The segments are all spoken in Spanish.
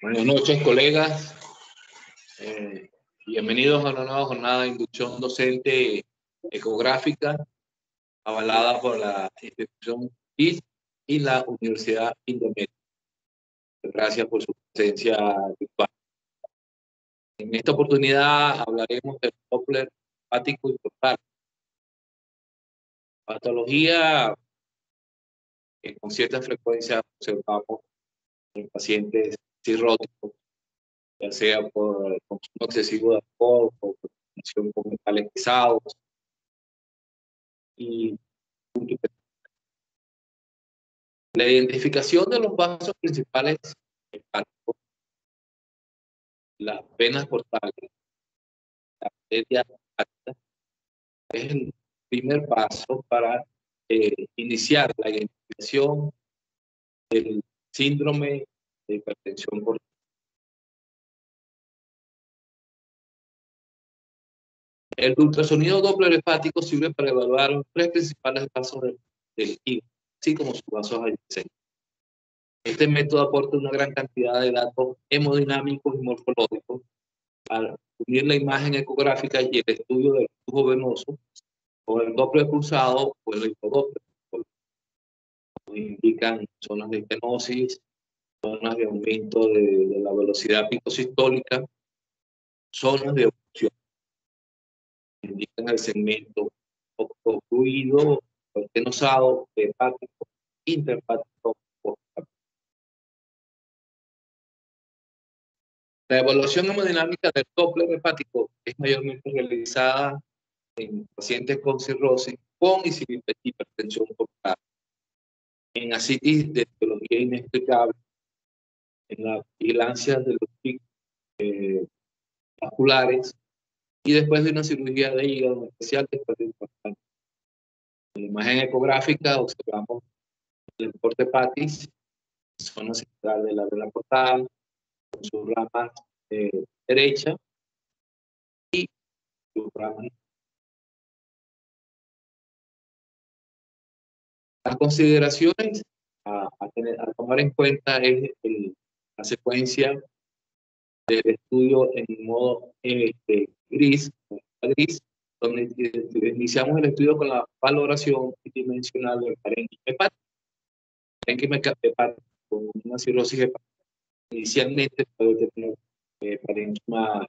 Buenas noches, colegas. Eh, bienvenidos a una nueva jornada de inducción docente ecográfica avalada por la institución IS y la Universidad Indonesia. Gracias por su presencia. En esta oportunidad hablaremos del Doppler hepático y portal. Patología que con cierta frecuencia observamos en pacientes cirróticos, ya sea por consumo excesivo de alcohol o por consumo con metales pesados. Y la identificación de los vasos principales hepáticos, las venas portales, la arteria es el primer paso para eh, iniciar la identificación del síndrome de hipertensión portal. El ultrasonido Doppler hepático sirve para evaluar los tres principales vasos del, hígado, así como sus vasos adyacentes. Este método aporta una gran cantidad de datos hemodinámicos y morfológicos al unir la imagen ecográfica y el estudio del flujo venoso con el Doppler pulsado o el hipodoppler. Indican zonas de estenosis, zonas de aumento de, de la velocidad picosistólica, zonas de obstrucción indican el segmento obstruido, estenosado, hepático, interhepático. La evaluación hemodinámica del Doppler hepático es mayormente realizada en pacientes con cirrosis con y sin hipertensión portal, en asitis de etiología inexplicable, en la vigilancia de los picos eh, vasculares y después de una cirugía de hígado especial después de importante. En la imagen ecográfica observamos el corte patis, zona central de la vena portal, con sus ramas eh, derecha y sus ramas Las consideraciones a, a, tener, a tomar en cuenta es el, la secuencia del estudio en modo este, gris, gris, donde iniciamos el estudio con la valoración tridimensional del parénquima hepático. Parénquima hepático con una cirrosis hepática inicialmente puede tener eh, parénquima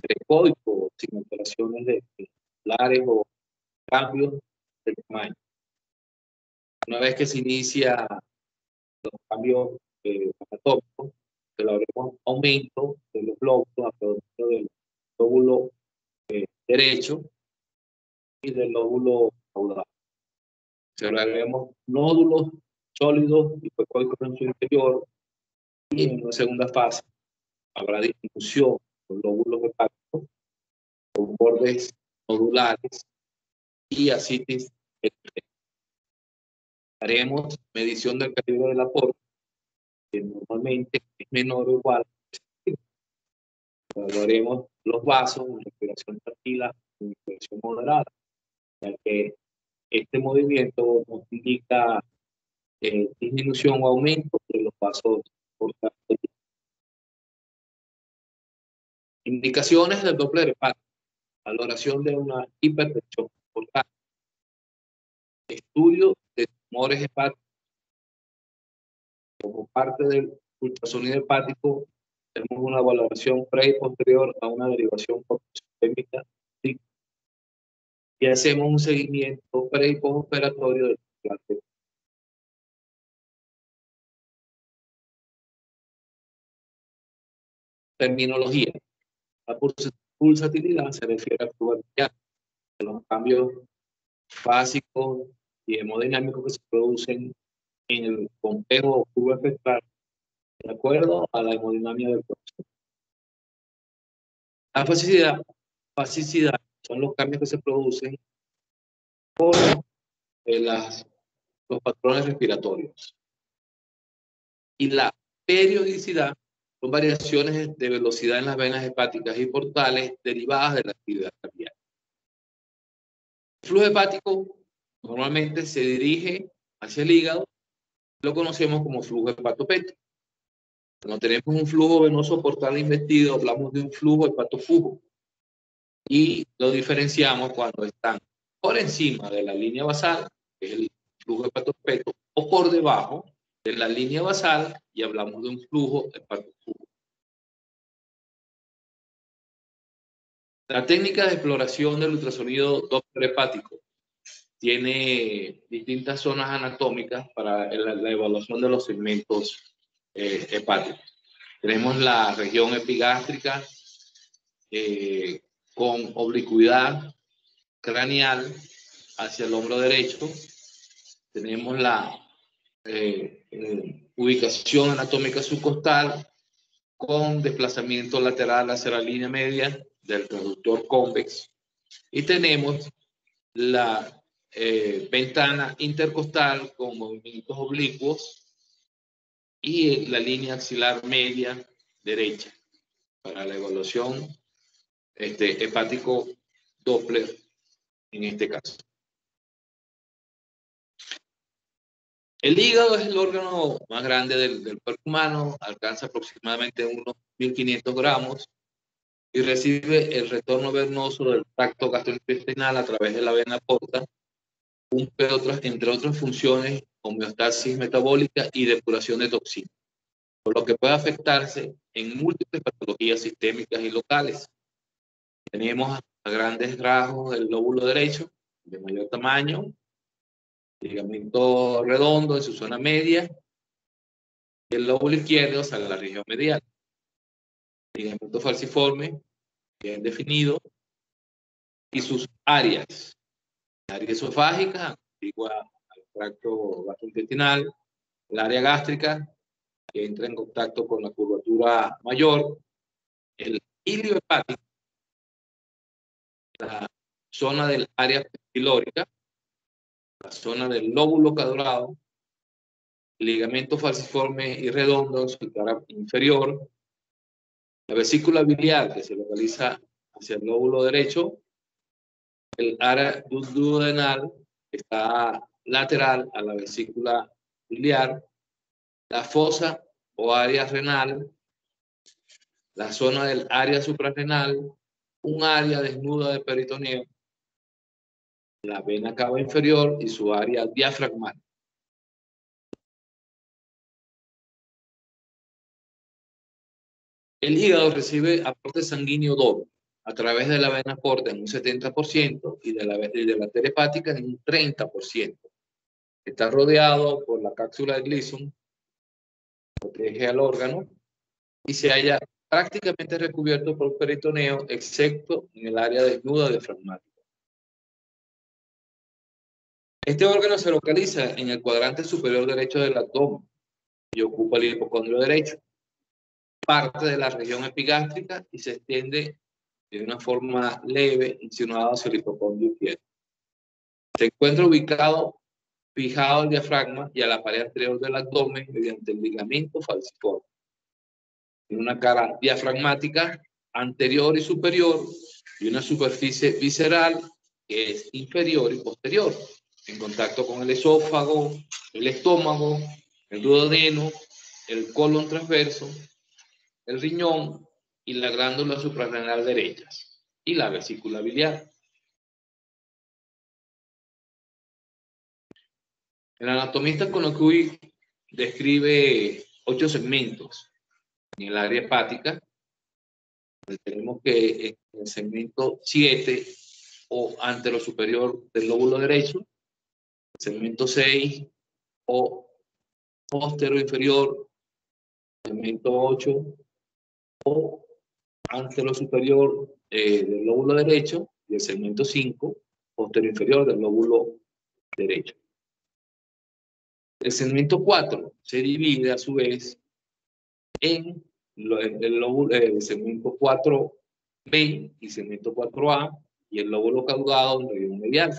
precoico, sin alteraciones de, de o cambios del tamaño. Una vez que se inicia los cambios eh, anatómicos, se logremos aumento de los glóbulos alrededor del lóbulo eh, derecho y del lóbulo caudal. Observaremos nódulos sólidos y pecoicos en su interior y en una segunda fase habrá disminución de los lóbulos hepáticos con bordes nodulares y asitis haremos medición del calibre del aporte, que normalmente es menor o igual. Evaluaremos los vasos en respiración tranquila en respiración moderada, ya que este movimiento nos indica eh, disminución o aumento de los vasos portales. Indicaciones del Doppler hepático. Valoración de una hipertensión portal. Estudio tumores hepáticos. Como parte del ultrasonido hepático, tenemos una valoración pre y posterior a una derivación sistémica y hacemos un seguimiento pre y postoperatorio del trasplante. Terminología. La pulsatilidad se refiere a los cambios básicos y hemodinámicos que se producen en el complejo curva espectral de acuerdo a la hemodinámica del proceso. La fasicidad, fasicidad son los cambios que se producen por eh, las, los patrones respiratorios. Y la periodicidad son variaciones de velocidad en las venas hepáticas y portales derivadas de la actividad cardíaca. El flujo hepático normalmente se dirige hacia el hígado lo conocemos como flujo hepatopeto. Cuando tenemos un flujo venoso portal investido, hablamos de un flujo hepatofugo. Y lo diferenciamos cuando están por encima de la línea basal, que es el flujo hepatopeto, o por debajo de la línea basal, y hablamos de un flujo hepatofugo. La técnica de exploración del ultrasonido hepático tiene distintas zonas anatómicas para la, evaluación de los segmentos eh, hepáticos. Tenemos la región epigástrica eh, con oblicuidad craneal hacia el hombro derecho. Tenemos la eh, ubicación anatómica subcostal con desplazamiento lateral hacia la línea media del reductor convex. Y tenemos la eh, ventana intercostal con movimientos oblicuos y la línea axilar media derecha para la evaluación este, hepático Doppler en este caso. El hígado es el órgano más grande del, del cuerpo humano, alcanza aproximadamente unos 1500 gramos y recibe el retorno venoso del tracto gastrointestinal a través de la vena porta entre otras funciones, homeostasis metabólica y depuración de toxinas, por lo que puede afectarse en múltiples patologías sistémicas y locales. Tenemos a grandes rasgos el lóbulo derecho, de mayor tamaño, ligamento redondo en su zona media, y el lóbulo izquierdo sale la región medial. Ligamento falciforme, bien definido, y sus áreas área esofágica, antigua al tracto gastrointestinal, el área gástrica, que entra en contacto con la curvatura mayor, el ilio hepático, la zona del área pilórica, la zona del lóbulo caudado, ligamento falciforme y redondo cara inferior, la vesícula biliar que se localiza hacia el lóbulo derecho, el área duodenal está lateral a la vesícula biliar, la fosa o área renal, la zona del área suprarrenal, un área desnuda de peritoneo, la vena cava inferior y su área diafragmal. El hígado recibe aporte sanguíneo doble a través de la vena porta en un 70% y de la, de la arteria hepática en un 30%. Está rodeado por la cápsula de Gleason, protege al órgano y se halla prácticamente recubierto por peritoneo, excepto en el área desnuda de diafragmática. Este órgano se localiza en el cuadrante superior derecho del abdomen y ocupa el hipocondrio derecho, parte de la región epigástrica y se extiende de una forma leve insinuado hacia el hipocondrio izquierdo. Se encuentra ubicado fijado al diafragma y a la pared anterior del abdomen mediante el ligamento falciforme. Tiene una cara diafragmática anterior y superior y una superficie visceral que es inferior y posterior, en contacto con el esófago, el estómago, el duodeno, el colon transverso, el riñón y la glándula suprarrenal derecha y la vesícula biliar. El anatomista Konokui describe ocho segmentos en el área hepática. Tenemos que en el segmento 7 o antero superior del lóbulo derecho, el segmento 6 o postero inferior, segmento 8 o lo superior eh, del lóbulo derecho y el segmento 5 posterior inferior del lóbulo derecho. El segmento 4 se divide a su vez en el, lóbulo, el segmento 4B y segmento 4A y el lóbulo caudado en medial.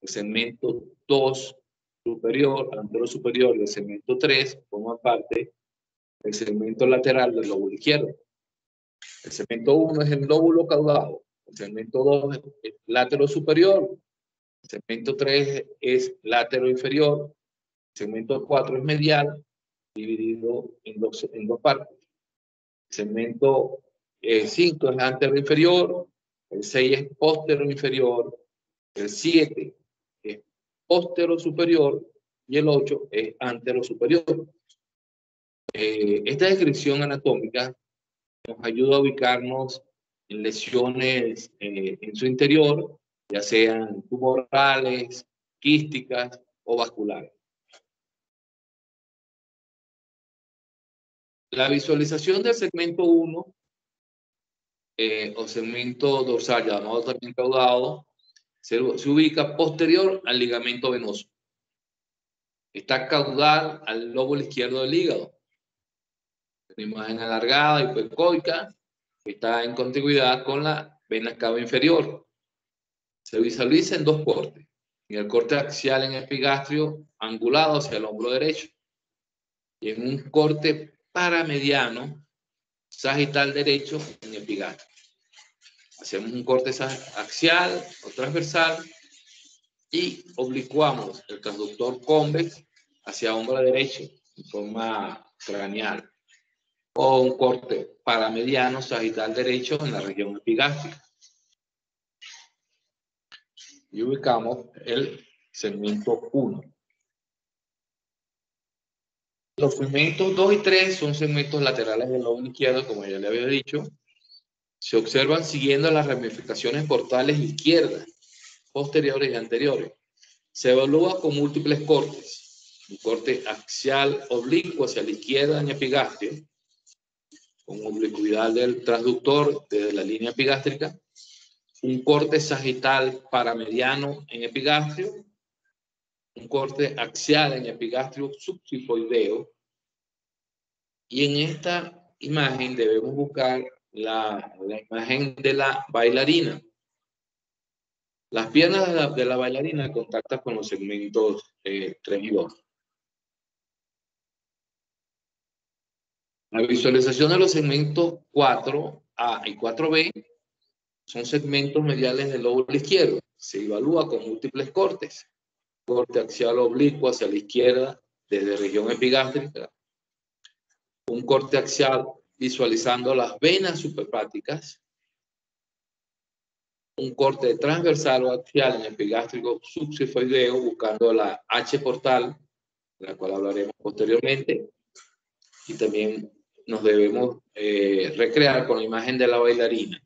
El segmento 2 superior, antero superior y el segmento 3 forman parte del segmento lateral del lóbulo izquierdo. El segmento 1 es el lóbulo caudado. El segmento 2 es látero superior. El segmento 3 es látero inferior. El segmento 4 es medial, dividido en dos, en dos partes. El segmento 5 eh, es anterior inferior, el 6 es póstero inferior, el 7 es póstero superior y el 8 es antero superior. Eh, esta descripción anatómica nos ayuda a ubicarnos en lesiones eh, en su interior, ya sean tumorales, quísticas o vasculares. La visualización del segmento 1 eh, o segmento dorsal, llamado también caudado, se, ubica posterior al ligamento venoso. Está caudal al lóbulo izquierdo del hígado. Una imagen alargada, hipoecoica, que está en contigüidad con la vena cava inferior. Se visualiza en dos cortes. En el corte axial en epigastrio, angulado hacia el hombro derecho. Y en un corte paramediano, sagital derecho en epigastrio. Hacemos un corte axial o transversal y oblicuamos el transductor convex hacia hombro derecho en forma craneal o un corte paramediano sagital derecho en la región epigástrica. Y ubicamos el segmento 1. Los segmentos 2 y 3 son segmentos laterales del lóbulo izquierdo, como ya le había dicho. Se observan siguiendo las ramificaciones portales izquierdas, posteriores y anteriores. Se evalúa con múltiples cortes. Un corte axial oblicuo hacia la izquierda en epigastrio, con oblicuidad del transductor desde la línea epigástrica. Un corte sagital paramediano en epigastrio un corte axial en epigastrio subtifoideo. Y en esta imagen debemos buscar la, imagen de la bailarina. Las piernas de la, de la bailarina contactan con los segmentos eh, 3 y 2. La visualización de los segmentos 4A y 4B son segmentos mediales del lóbulo izquierdo. Se evalúa con múltiples cortes. Corte axial oblicuo hacia la izquierda desde región epigástrica, un corte axial visualizando las venas superpáticas, un corte transversal o axial en epigástrico subsifoideo buscando la H portal, de la cual hablaremos posteriormente, y también nos debemos eh, recrear con la imagen de la bailarina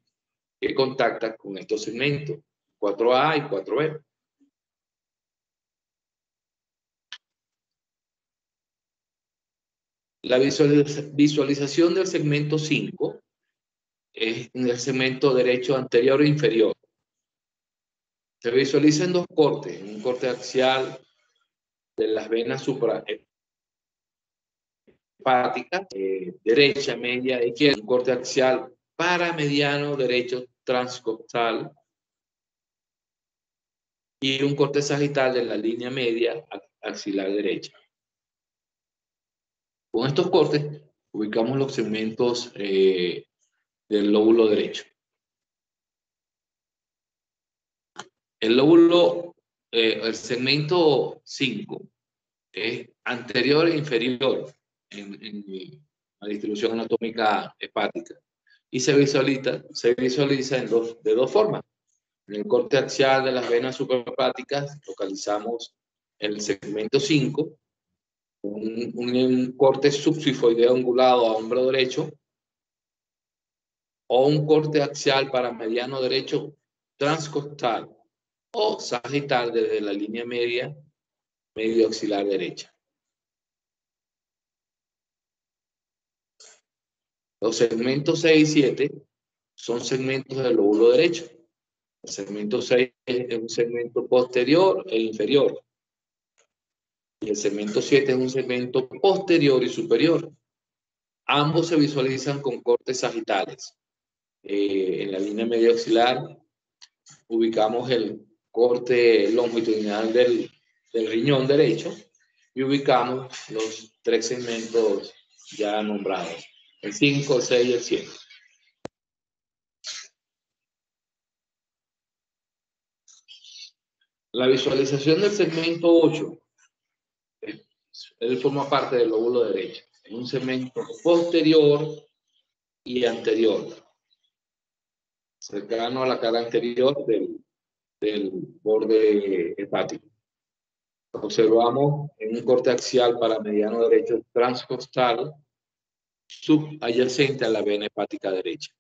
que contacta con estos segmentos 4A y 4B. La visualización del segmento 5 es en el segmento derecho anterior e inferior. Se visualiza en dos cortes, un corte axial de las venas eh, derecha, media izquierda, un corte axial paramediano derecho transcostal y un corte sagital de la línea media axilar derecha. Con estos cortes ubicamos los segmentos eh, del lóbulo derecho. El lóbulo, eh, el segmento 5 es anterior e inferior en, la distribución anatómica hepática y se visualiza, se visualiza en dos, de dos formas. En el corte axial de las venas suprahepáticas localizamos el segmento 5 un, corte subsifoideo angulado a hombro derecho o un corte axial para mediano derecho transcostal o sagital desde la línea media medio axilar derecha. Los segmentos 6 y 7 son segmentos del lóbulo derecho. El segmento 6 es un segmento posterior e inferior y el segmento 7 es un segmento posterior y superior. Ambos se visualizan con cortes sagitales. Eh, en la línea medio axilar ubicamos el corte longitudinal del, del riñón derecho y ubicamos los tres segmentos ya nombrados, el 5, el 6 y el 7. La visualización del segmento 8 él forma parte del lóbulo derecho. Es un segmento posterior y anterior, cercano a la cara anterior del, del borde hepático. Observamos en un corte axial para mediano derecho transcostal subadyacente a la vena hepática derecha.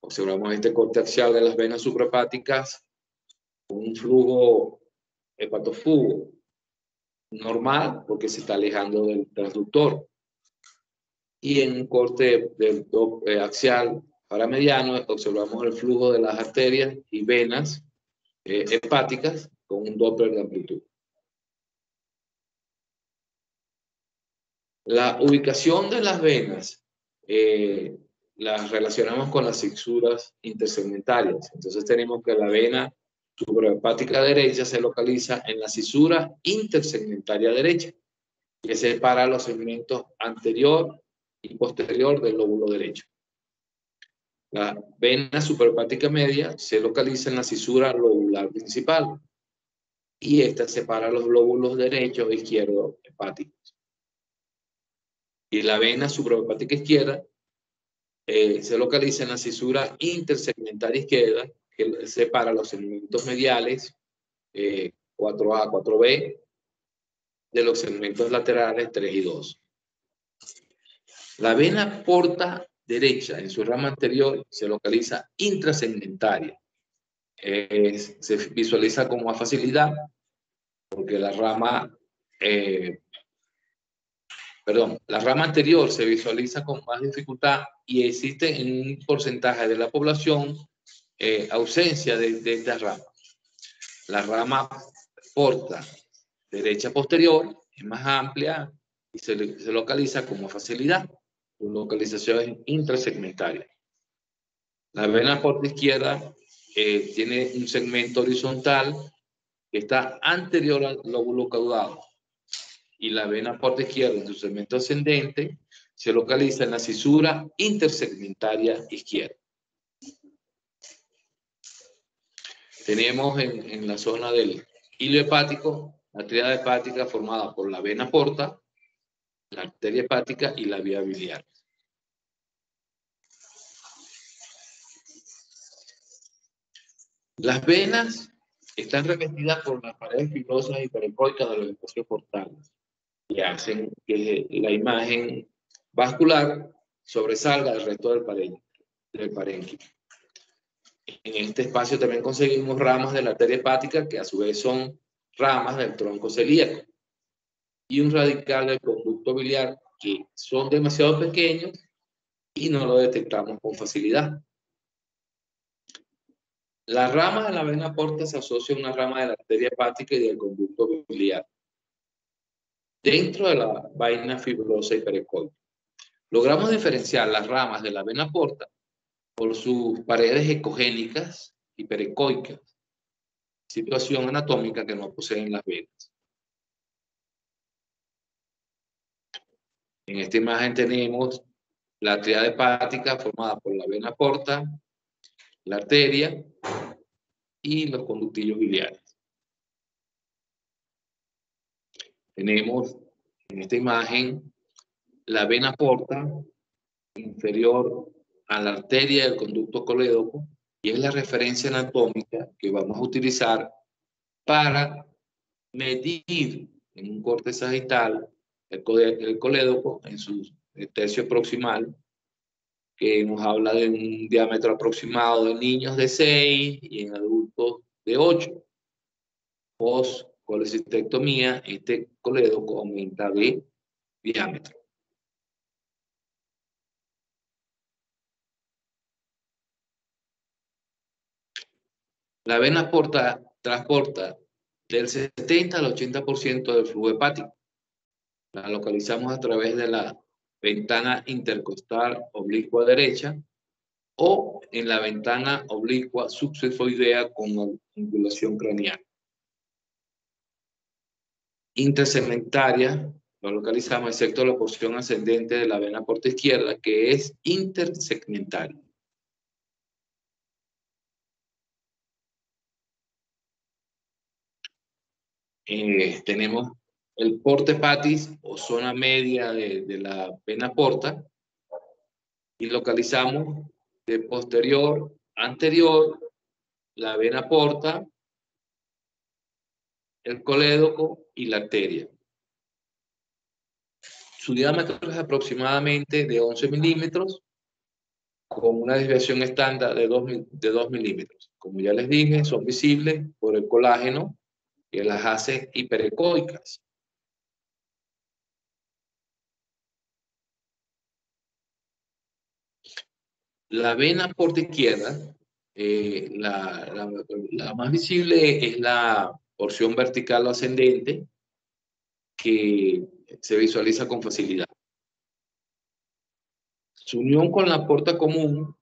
Observamos este corte axial de las venas suprahepáticas con un flujo hepatofugo normal porque se está alejando del transductor. Y en un corte del eh, axial para mediano observamos el flujo de las arterias y venas eh, hepáticas con un Doppler de amplitud. La ubicación de las venas eh, las relacionamos con las fisuras intersegmentarias. Entonces tenemos que la vena suprahepática derecha se localiza en la cisura intersegmentaria derecha, que separa los segmentos anterior y posterior del lóbulo derecho. La vena suprahepática media se localiza en la cisura lobular principal y esta separa los lóbulos derecho e izquierdo hepáticos. Y la vena suprahepática izquierda eh, se localiza en la cisura intersegmentaria izquierda que separa los segmentos mediales 4A, eh, 4B de los segmentos laterales 3 y 2. La vena porta derecha en su rama anterior se localiza intrasegmentaria. se visualiza con más facilidad porque la rama, eh, perdón, la rama anterior se visualiza con más dificultad y existe en un porcentaje de la población eh, ausencia de, esta rama. La rama porta derecha posterior es más amplia y se, localiza con facilidad. Su localización es intrasegmentaria. La vena porta izquierda eh, tiene un segmento horizontal que está anterior al lóbulo caudado y la vena porta izquierda en su segmento ascendente se localiza en la cisura intersegmentaria izquierda. Tenemos en, la zona del hilo hepático la triada hepática formada por la vena porta, la arteria hepática y la vía biliar. Las venas están revestidas por las paredes fibrosas y pericoicas de los espacios portales y hacen que la imagen vascular sobresalga del resto del, del parénquima. En este espacio también conseguimos ramas de la arteria hepática, que a su vez son ramas del tronco celíaco, y un radical del conducto biliar, que son demasiado pequeños y no lo detectamos con facilidad. La rama de la vena porta se asocia a una rama de la arteria hepática y del conducto biliar, dentro de la vaina fibrosa y pericoide. Logramos diferenciar las ramas de la vena porta por sus paredes ecogénicas y perecoicas, situación anatómica que no poseen las venas. En esta imagen tenemos la triada hepática formada por la vena porta, la arteria y los conductillos biliares. Tenemos en esta imagen la vena porta inferior a la arteria del conducto colédoco y es la referencia anatómica que vamos a utilizar para medir en un corte sagital el, colédoco en su tercio proximal, que nos habla de un diámetro aproximado de niños de 6 y en adultos de 8. Post colecistectomía, este colédoco aumenta de diámetro. La vena porta, transporta del 70 al 80% del flujo hepático. La localizamos a través de la ventana intercostal oblicua derecha o en la ventana oblicua subcefoidea con angulación craneal. Intersegmentaria, lo localizamos excepto la porción ascendente de la vena porta izquierda, que es intersegmentaria. Eh, tenemos el porte patis o zona media de, de la vena porta y localizamos de posterior anterior la vena porta, el colédoco y la arteria. Su diámetro es aproximadamente de 11 milímetros con una desviación estándar de 2, de 2 milímetros. Como ya les dije, son visibles por el colágeno que las hace hiperecoicas. La vena porta izquierda, eh, la, la, más visible es la porción vertical o ascendente que se visualiza con facilidad. Su unión con la porta común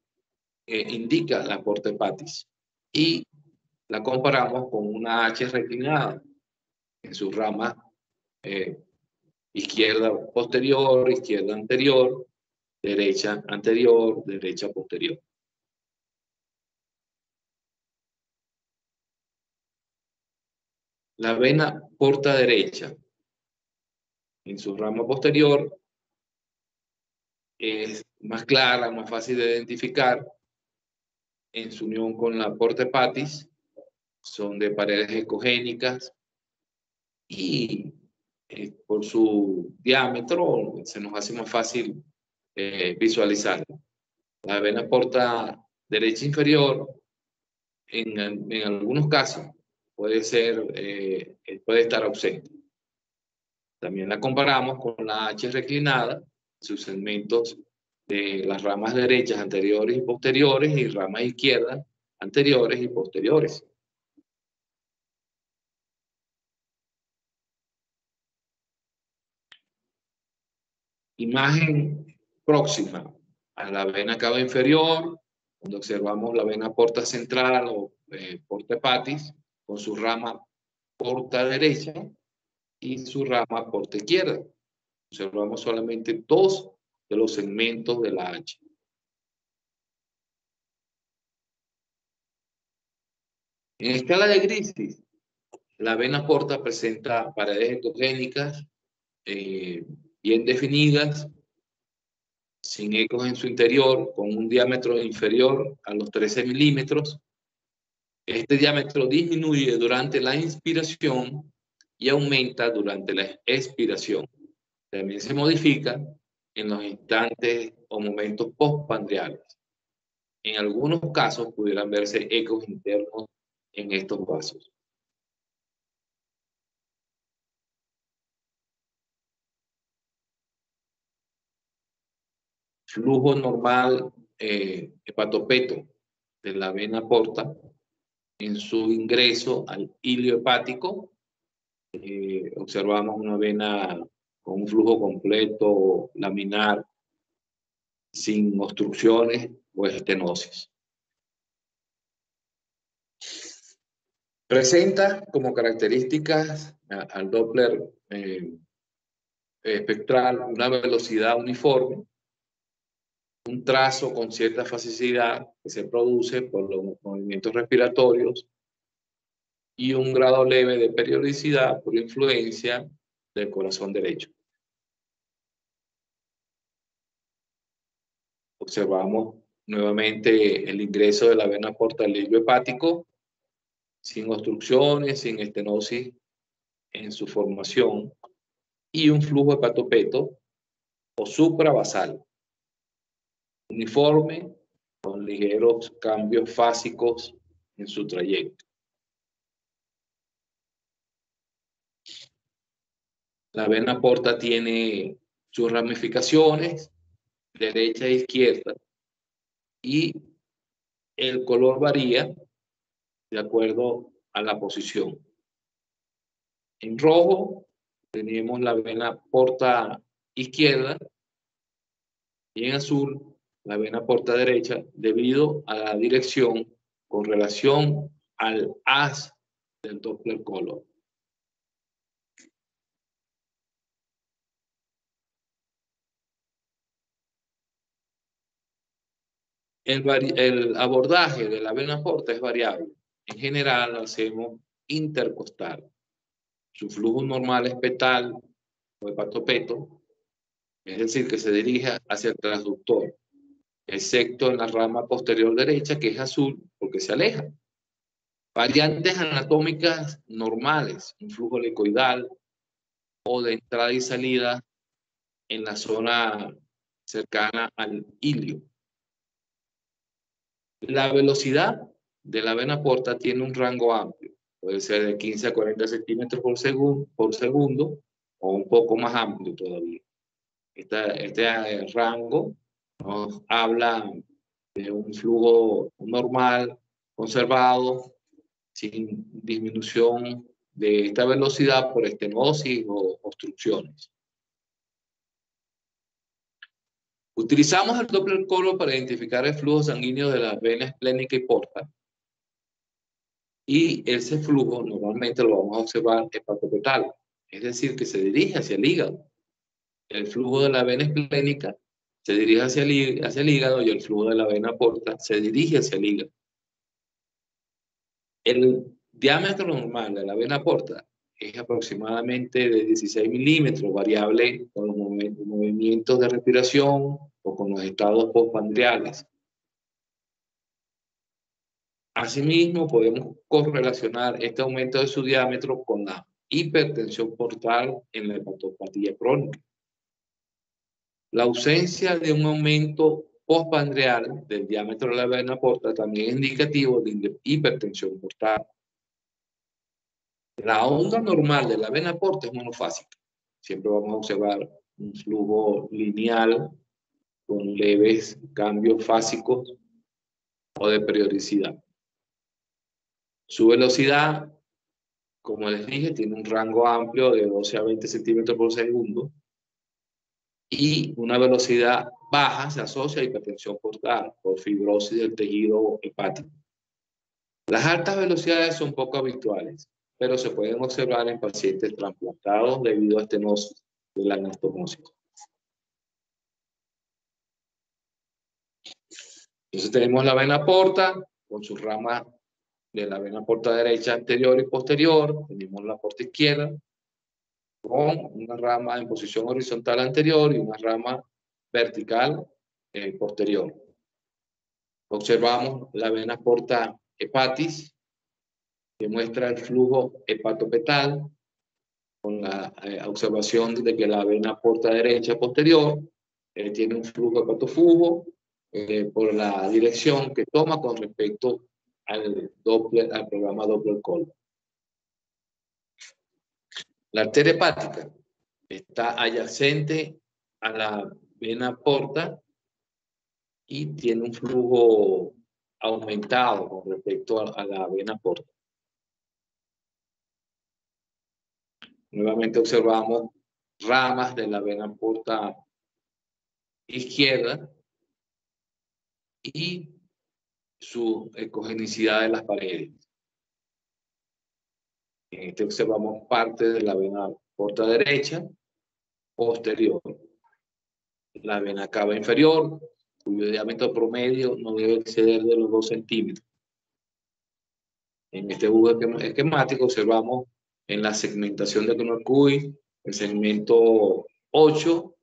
eh, indica la porta hepatis y la comparamos con una H reclinada en su rama eh, izquierda posterior, izquierda anterior, derecha anterior, derecha posterior. La vena porta derecha en su rama posterior es más clara, más fácil de identificar en su unión con la porta hepatis, son de paredes ecogénicas y eh, por su diámetro se nos hace más fácil eh, visualizar. La vena porta derecha inferior, en, en algunos casos, puede ser, eh, puede estar ausente. También la comparamos con la H reclinada, sus segmentos de las ramas derechas anteriores y posteriores y ramas izquierdas anteriores y posteriores. Imagen próxima a la vena cava inferior, cuando observamos la vena porta central o eh, porta con su rama porta derecha y su rama porta izquierda. Observamos solamente dos de los segmentos de la H. En escala de Griffith, la vena porta presenta paredes endogénicas eh, bien definidas, sin ecos en su interior, con un diámetro inferior a los 13 milímetros. Este diámetro disminuye durante la inspiración y aumenta durante la expiración. También se modifica en los instantes o momentos postpandriales. En algunos casos pudieran verse ecos internos en estos vasos. Flujo normal eh, hepatopeto de la vena porta en su ingreso al hilio hepático. Eh, observamos una vena con un flujo completo, laminar, sin obstrucciones o estenosis. Presenta como características al Doppler eh, espectral una velocidad uniforme, un trazo con cierta facilidad que se produce por los movimientos respiratorios y un grado leve de periodicidad por influencia del corazón derecho. Observamos nuevamente el ingreso de la vena porta al hepático sin obstrucciones, sin estenosis en su formación y un flujo hepatopeto o supravasal, uniforme con ligeros cambios fásicos en su trayecto. La vena porta tiene sus ramificaciones, derecha e izquierda, y el color varía de acuerdo a la posición. En rojo tenemos la vena porta izquierda y en azul la vena porta derecha debido a la dirección con relación al haz del Doppler color. El, abordaje de la vena porta es variable. En general lo hacemos intercostal. Su flujo normal es petal o hepatopeto, es decir, que se dirige hacia el transductor, excepto en la rama posterior derecha, que es azul, porque se aleja. Variantes anatómicas normales, un flujo licoidal o de entrada y salida en la zona cercana al ilio. La velocidad de la vena porta tiene un rango amplio, puede ser de 15 a 40 centímetros por, segundo, por segundo o un poco más amplio todavía. este eh, rango nos habla de un flujo normal, conservado, sin disminución de esta velocidad por estenosis o obstrucciones. Utilizamos el Doppler color para identificar el flujo sanguíneo de las venas esplénica y porta. Y ese flujo normalmente lo vamos a observar hepatopetal, es decir, que se dirige hacia el hígado. El flujo de la vena esplénica se dirige hacia el, hacia el hígado y el flujo de la vena porta se dirige hacia el hígado. El diámetro normal de la vena porta es aproximadamente de 16 milímetros, variable con los movimientos de respiración o con los estados postpandriales. Asimismo, podemos correlacionar este aumento de su diámetro con la hipertensión portal en la hepatopatía crónica. La ausencia de un aumento postpandrial del diámetro de la vena porta también es indicativo de hipertensión portal. La onda normal de la vena porta es monofásica. Siempre vamos a observar un flujo lineal con leves cambios fásicos o de periodicidad. Su velocidad, como les dije, tiene un rango amplio de 12 a 20 centímetros por segundo y una velocidad baja se asocia a hipertensión portal por fibrosis del tejido hepático. Las altas velocidades son poco habituales pero se pueden observar en pacientes trasplantados debido a estenosis de la anastomosis. Entonces tenemos la vena porta con su rama de la vena porta derecha anterior y posterior. Tenemos la porta izquierda con una rama en posición horizontal anterior y una rama vertical eh, posterior. Observamos la vena porta hepatis que muestra el flujo hepatopetal con la eh, observación de que la vena porta derecha posterior eh, tiene un flujo hepatofugo eh, por la dirección que toma con respecto al, Doppler, al programa Doppler Col. La arteria hepática está adyacente a la vena porta y tiene un flujo aumentado con respecto a la vena porta. Nuevamente observamos ramas de la vena porta izquierda y su ecogenicidad de las paredes. Este observamos parte de la vena porta derecha posterior. La vena cava inferior, cuyo diámetro promedio no debe exceder de los 2 centímetros. En este dibujo esquemático observamos en la segmentación de Cui, el segmento 8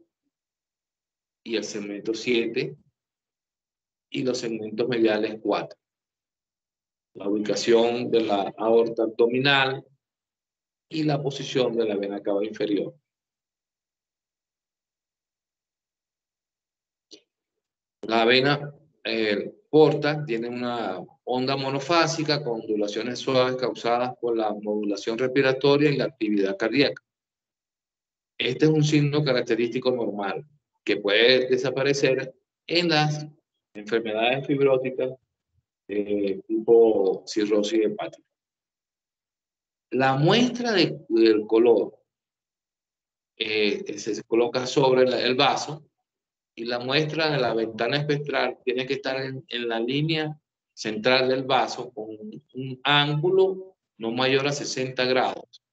y el segmento 7 y los segmentos mediales 4. La ubicación de la aorta abdominal y la posición de la vena cava inferior. La vena eh, porta tiene una onda monofásica con ondulaciones suaves causadas por la modulación respiratoria y la actividad cardíaca. Este es un signo característico normal que puede desaparecer en las enfermedades fibróticas eh, tipo cirrosis hepática. La muestra de, del color eh, se coloca sobre el vaso y la muestra de la ventana espectral tiene que estar en, la línea central del vaso con un ángulo no mayor a 60 grados,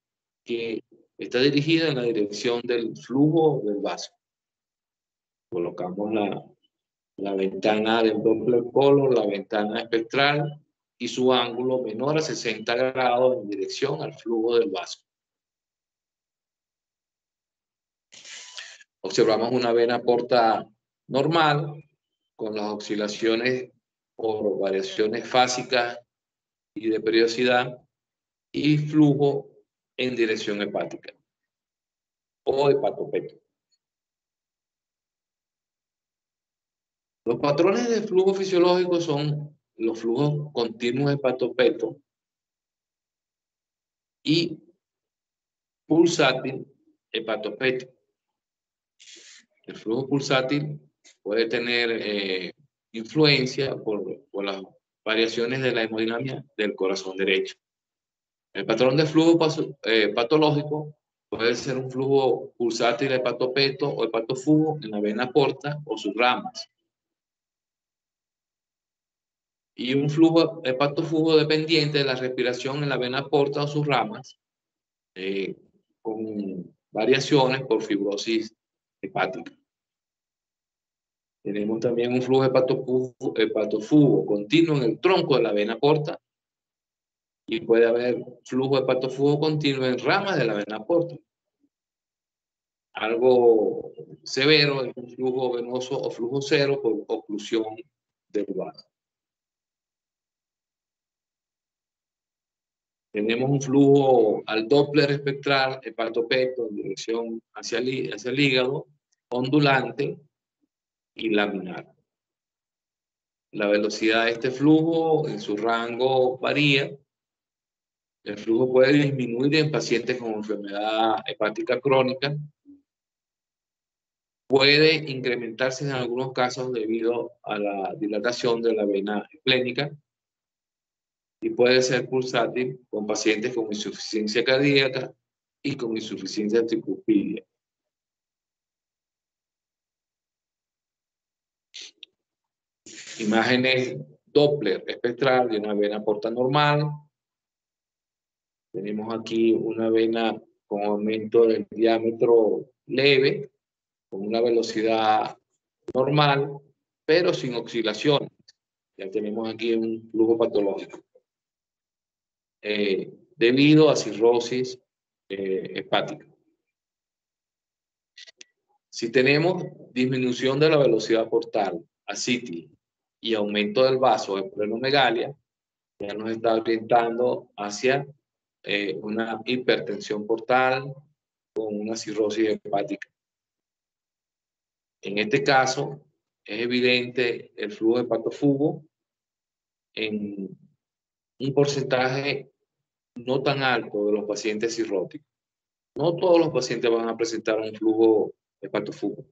que está dirigida en la dirección del flujo del vaso. Colocamos la, la ventana del doble color, la ventana espectral y su ángulo menor a 60 grados en dirección al flujo del vaso. Observamos una vena porta normal con las oscilaciones por variaciones fásicas y de periodicidad y flujo en dirección hepática o hepatopeto. Los patrones de flujo fisiológico son los flujos continuos hepatopeto y pulsátil hepatopeto. El flujo pulsátil puede tener eh, influencia por, por, las variaciones de la hemodinamia del corazón derecho. El patrón de flujo eh, patológico puede ser un flujo pulsátil hepatopeto o hepatofugo en la vena porta o sus ramas. Y un flujo hepatofugo dependiente de la respiración en la vena porta o sus ramas, eh, con variaciones por fibrosis hepática. Tenemos también un flujo hepatofugo, continuo en el tronco de la vena porta y puede haber flujo hepatofugo continuo en ramas de la vena porta. Algo severo es un flujo venoso o flujo cero por oclusión del vaso. Tenemos un flujo al Doppler espectral hepatopeto en dirección hacia hacia el hígado, ondulante, y laminar. La velocidad de este flujo en su rango varía. El flujo puede disminuir en pacientes con enfermedad hepática crónica. Puede incrementarse en algunos casos debido a la dilatación de la vena esplénica y puede ser pulsátil con pacientes con insuficiencia cardíaca y con insuficiencia tricuspidia. Imágenes Doppler espectral de una vena porta normal. Tenemos aquí una vena con aumento del diámetro leve, con una velocidad normal, pero sin oscilaciones. Ya tenemos aquí un flujo patológico. Eh, debido a cirrosis eh, hepática. Si tenemos disminución de la velocidad portal, asítil, y aumento del vaso de plenomegalia, ya nos está orientando hacia eh, una hipertensión portal con una cirrosis hepática. En este caso, es evidente el flujo hepatofugo en un porcentaje no tan alto de los pacientes cirróticos. No todos los pacientes van a presentar un flujo hepatofugo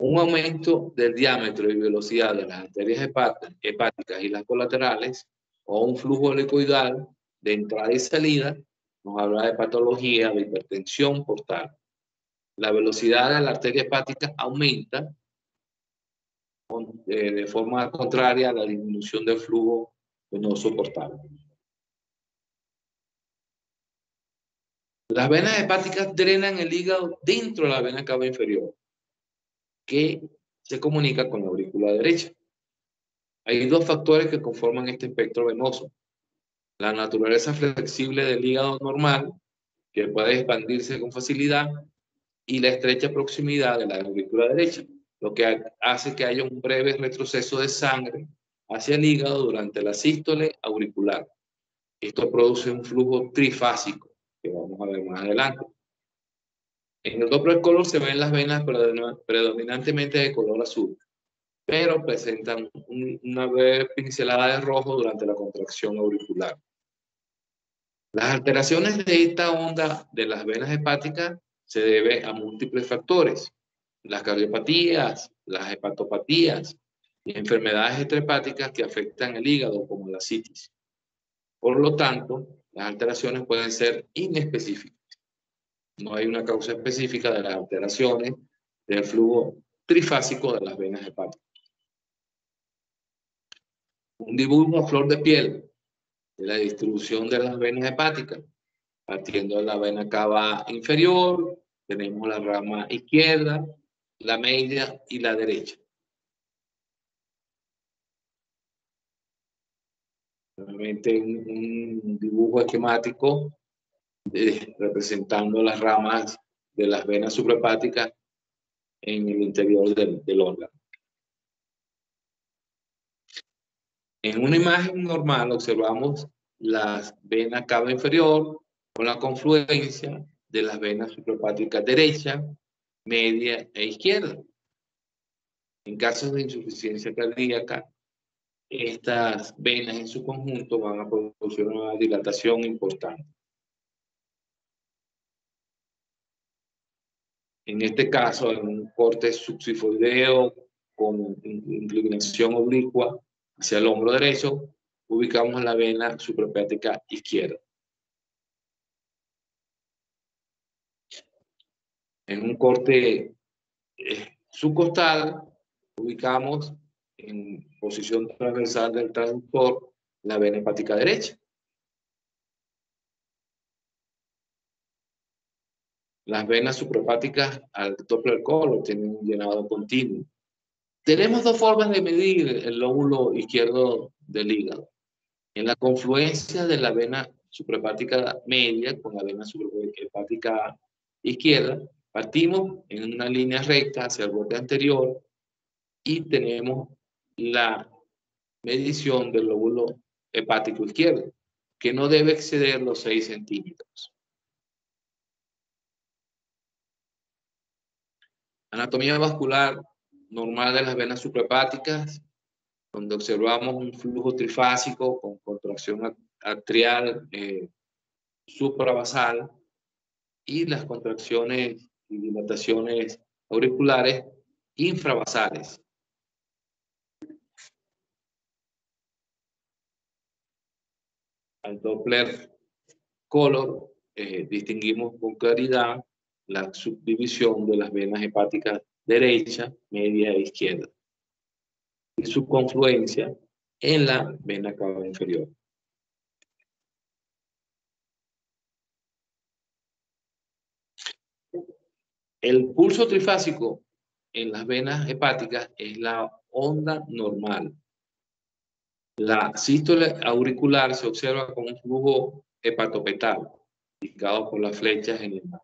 un aumento del diámetro y velocidad de las arterias hepáticas y las colaterales o un flujo helicoidal de entrada y salida nos habla de patología de hipertensión portal. La velocidad de la arteria hepática aumenta eh, de forma contraria a la disminución del flujo venoso portal. Las venas hepáticas drenan el hígado dentro de la vena cava inferior que se comunica con la aurícula derecha. Hay dos factores que conforman este espectro venoso. La naturaleza flexible del hígado normal, que puede expandirse con facilidad, y la estrecha proximidad de la aurícula derecha, lo que hace que haya un breve retroceso de sangre hacia el hígado durante la sístole auricular. Esto produce un flujo trifásico, que vamos a ver más adelante. En el Doppler color se ven las venas predominantemente de color azul, pero presentan una breve pincelada de rojo durante la contracción auricular. Las alteraciones de esta onda de las venas hepáticas se debe a múltiples factores. Las cardiopatías, las hepatopatías y enfermedades extrahepáticas que afectan el hígado, como la citis. Por lo tanto, las alteraciones pueden ser inespecíficas. No hay una causa específica de las alteraciones del flujo trifásico de las venas hepáticas. Un dibujo a flor de piel de la distribución de las venas hepáticas. Partiendo de la vena cava inferior, tenemos la rama izquierda, la media y la derecha. Nuevamente un dibujo esquemático representando las ramas de las venas suprahepáticas en el interior del, del órgano. En una imagen normal observamos las venas cava inferior con la confluencia de las venas suprahepáticas derecha, media e izquierda. En casos de insuficiencia cardíaca, estas venas en su conjunto van a producir una dilatación importante. En este caso, en un corte subsifoideo con inclinación oblicua hacia el hombro derecho, ubicamos la vena suprahepática izquierda. En un corte eh, subcostal, ubicamos en posición transversal del traductor la vena hepática derecha. Las venas suprahepáticas al Doppler color tienen un llenado continuo. Tenemos dos formas de medir el lóbulo izquierdo del hígado. En la confluencia de la vena suprahepática media con la vena suprahepática izquierda, partimos en una línea recta hacia el borde anterior y tenemos la medición del lóbulo hepático izquierdo, que no debe exceder los 6 centímetros. Anatomía vascular normal de las venas suprahepáticas, donde observamos un flujo trifásico con contracción atrial eh, suprabasal y las contracciones y dilataciones auriculares infravasales. Al Doppler color eh, distinguimos con claridad la subdivisión de las venas hepáticas derecha, media e izquierda y su confluencia en la vena cava inferior. El pulso trifásico en las venas hepáticas es la onda normal. La sístole auricular se observa con un flujo hepatopetal, indicado por las flechas en el mar.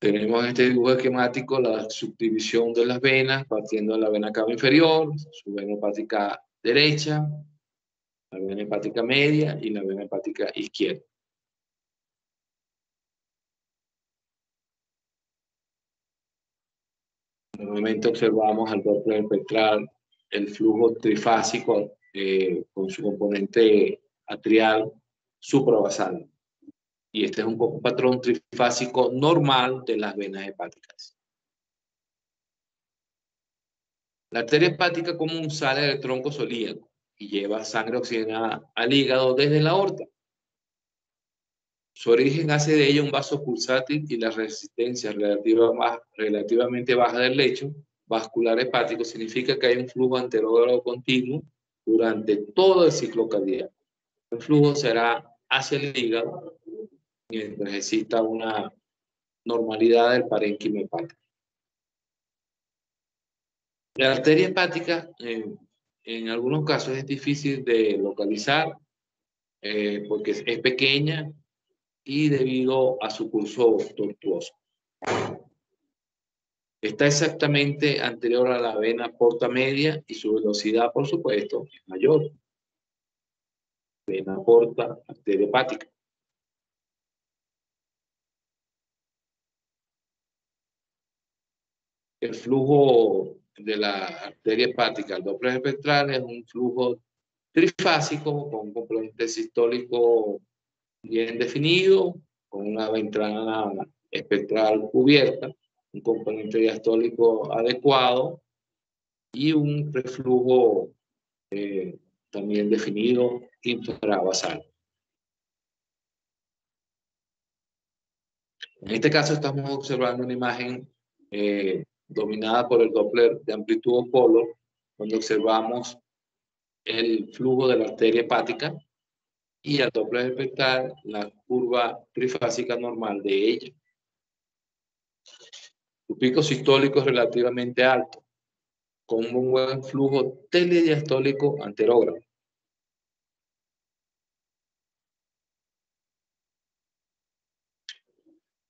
Tenemos en este dibujo esquemático la subdivisión de las venas, partiendo de la vena cava inferior, su vena hepática derecha, la vena hepática media y la vena hepática izquierda. Nuevamente observamos al Doppler espectral el flujo trifásico eh, con su componente atrial suprabasal y este es un patrón trifásico normal de las venas hepáticas. La arteria hepática común sale del tronco celíaco y lleva sangre oxigenada al hígado desde la aorta. Su origen hace de ella un vaso pulsátil y la resistencia relativamente baja del lecho vascular hepático significa que hay un flujo anterógrado continuo durante todo el ciclo cardíaco. El flujo será hacia el hígado mientras exista una normalidad del parénquima hepático. La arteria hepática en algunos casos es difícil de localizar eh, porque es, pequeña y debido a su curso tortuoso. Está exactamente anterior a la vena porta media y su velocidad, por supuesto, es mayor. Vena porta, arteria hepática. El flujo de la arteria hepática al Doppler espectral es un flujo trifásico con un componente sistólico bien definido, con una ventana espectral cubierta, un componente diastólico adecuado y un reflujo eh, también definido infravasal. En este caso estamos observando una imagen eh, dominada por el Doppler de amplitud o polo, donde observamos el flujo de la arteria hepática y al Doppler espectral la curva trifásica normal de ella. Su pico sistólico es relativamente alto, con un buen flujo telediastólico anterógrafo.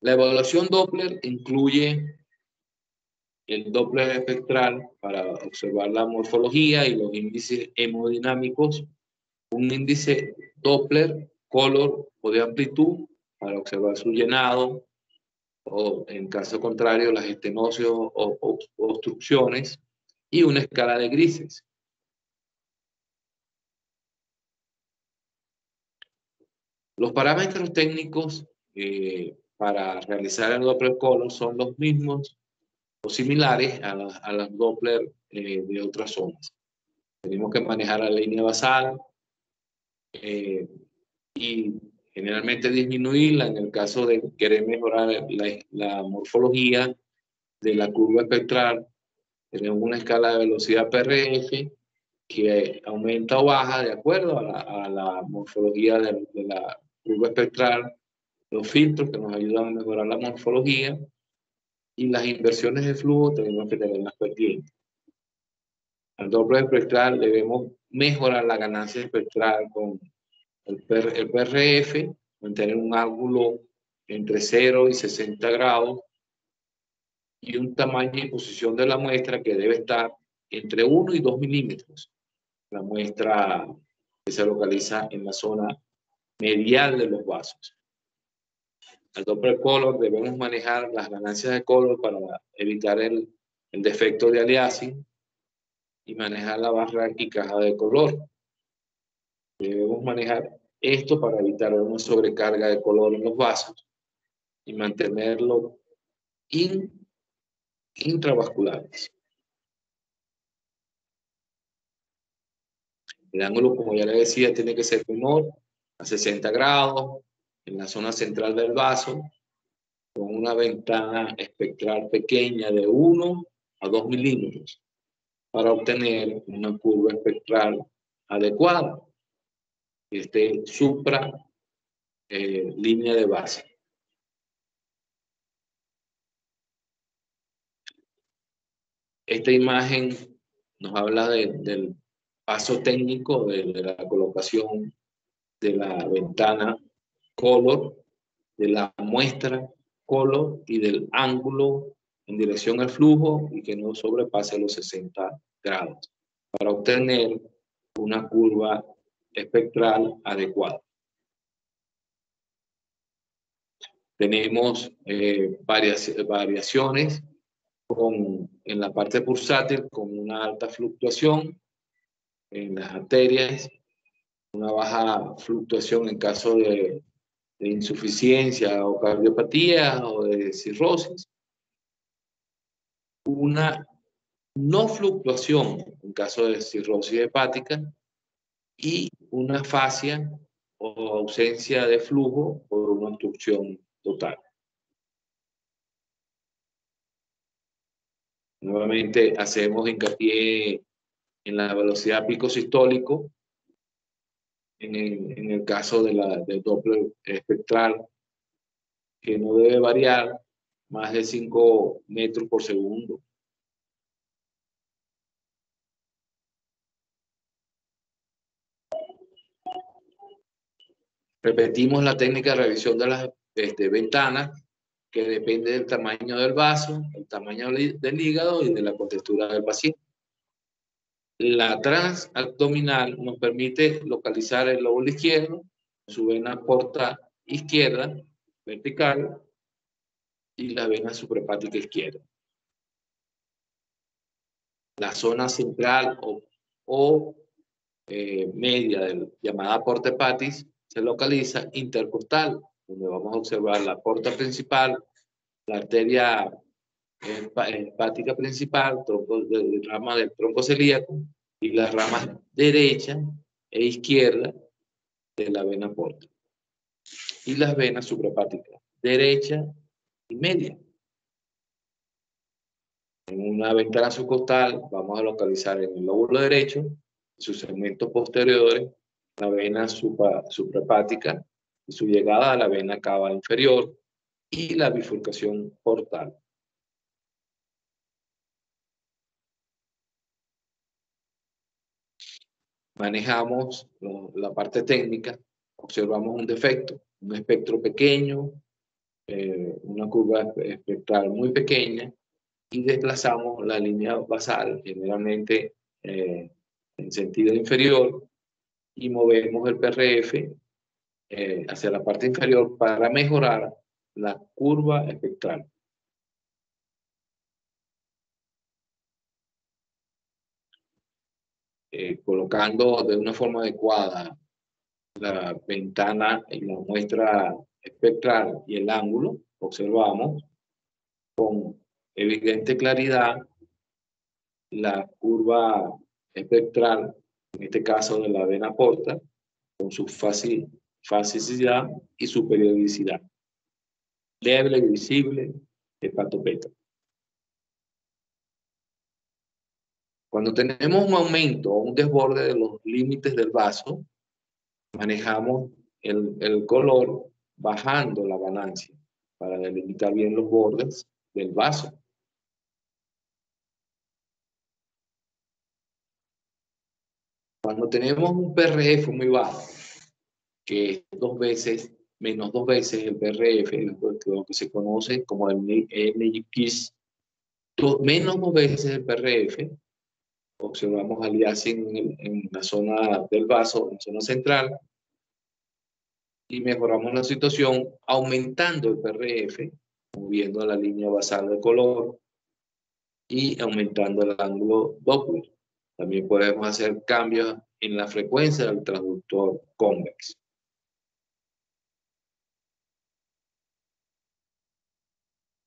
La evaluación Doppler incluye el Doppler espectral para observar la morfología y los índices hemodinámicos, un índice Doppler, color o de amplitud para observar su llenado, o en caso contrario las estenosis o, obstrucciones, y una escala de grises. Los parámetros técnicos eh, para realizar el Doppler color son los mismos o similares a, las Doppler eh, de otras zonas. Tenemos que manejar la línea basal eh, y generalmente disminuirla en el caso de querer mejorar la, morfología de la curva espectral. Tenemos una escala de velocidad PRF que aumenta o baja de acuerdo a la, morfología de, de, la curva espectral, los filtros que nos ayudan a mejorar la morfología y las inversiones de flujo tenemos que tenerlas pendientes. Al doble espectral debemos mejorar la ganancia espectral con el, PRF, mantener un ángulo entre 0 y 60 grados y un tamaño y posición de la muestra que debe estar entre 1 y 2 milímetros. La muestra que se localiza en la zona medial de los vasos. Al Doppler color debemos manejar las ganancias de color para evitar el, el defecto de aliasing y manejar la barra y caja de color. Debemos manejar esto para evitar una sobrecarga de color en los vasos y mantenerlo intravasculares. El ángulo, como ya le decía, tiene que ser menor a 60 grados en la zona central del vaso con una ventana espectral pequeña de 1 a 2 milímetros para obtener una curva espectral adecuada que esté supra eh, línea de base. Esta imagen nos habla del paso técnico de, la colocación de la ventana color, de la muestra color y del ángulo en dirección al flujo y que no sobrepase los 60 grados para obtener una curva espectral adecuada. Tenemos eh, variaciones con, en la parte pulsátil con una alta fluctuación en las arterias, una baja fluctuación en caso de, de insuficiencia o cardiopatía o de cirrosis, una no fluctuación en caso de cirrosis hepática y una fascia o ausencia de flujo por una obstrucción total. Nuevamente hacemos hincapié en la velocidad pico sistólico en el, caso de la, del Doppler espectral, que no debe variar más de 5 metros por segundo. Repetimos la técnica de revisión de las este, ventanas, que depende del tamaño del vaso, el tamaño del hígado y de la contextura del paciente. La transabdominal nos permite localizar el lóbulo izquierdo, su vena porta izquierda, vertical, y la vena suprahepática izquierda. La zona central o, eh, media del, llamada porta hepatis se localiza intercostal, donde vamos a observar la porta principal, la arteria hepática principal, tronco, de, rama del tronco celíaco y las ramas derecha e izquierda de la vena porta. Y las venas suprahepáticas, derecha y media. En una ventana subcostal vamos a localizar en el lóbulo derecho, sus segmentos posteriores, la vena suprahepática y su llegada a la vena cava inferior y la bifurcación portal. manejamos la parte técnica, observamos un defecto, un espectro pequeño, eh, una curva espectral muy pequeña y desplazamos la línea basal generalmente eh, en sentido inferior y movemos el PRF eh, hacia la parte inferior para mejorar la curva espectral. Colocando de una forma adecuada la ventana en la muestra espectral y el ángulo, observamos con evidente claridad la curva espectral, en este caso de la vena porta, con su fasicidad y su periodicidad. Leble, visible, hepatopeta. Cuando tenemos un aumento o un desborde de los límites del vaso, manejamos el, el color bajando la ganancia para delimitar bien los bordes del vaso. Cuando tenemos un PRF muy bajo, que es dos veces, menos dos veces el PRF, lo que se conoce como el NX, menos dos veces el PRF, observamos aliasing en, en la zona del vaso, en la zona central, y mejoramos la situación aumentando el PRF, moviendo la línea basal de color y aumentando el ángulo Doppler. También podemos hacer cambios en la frecuencia del transductor convex.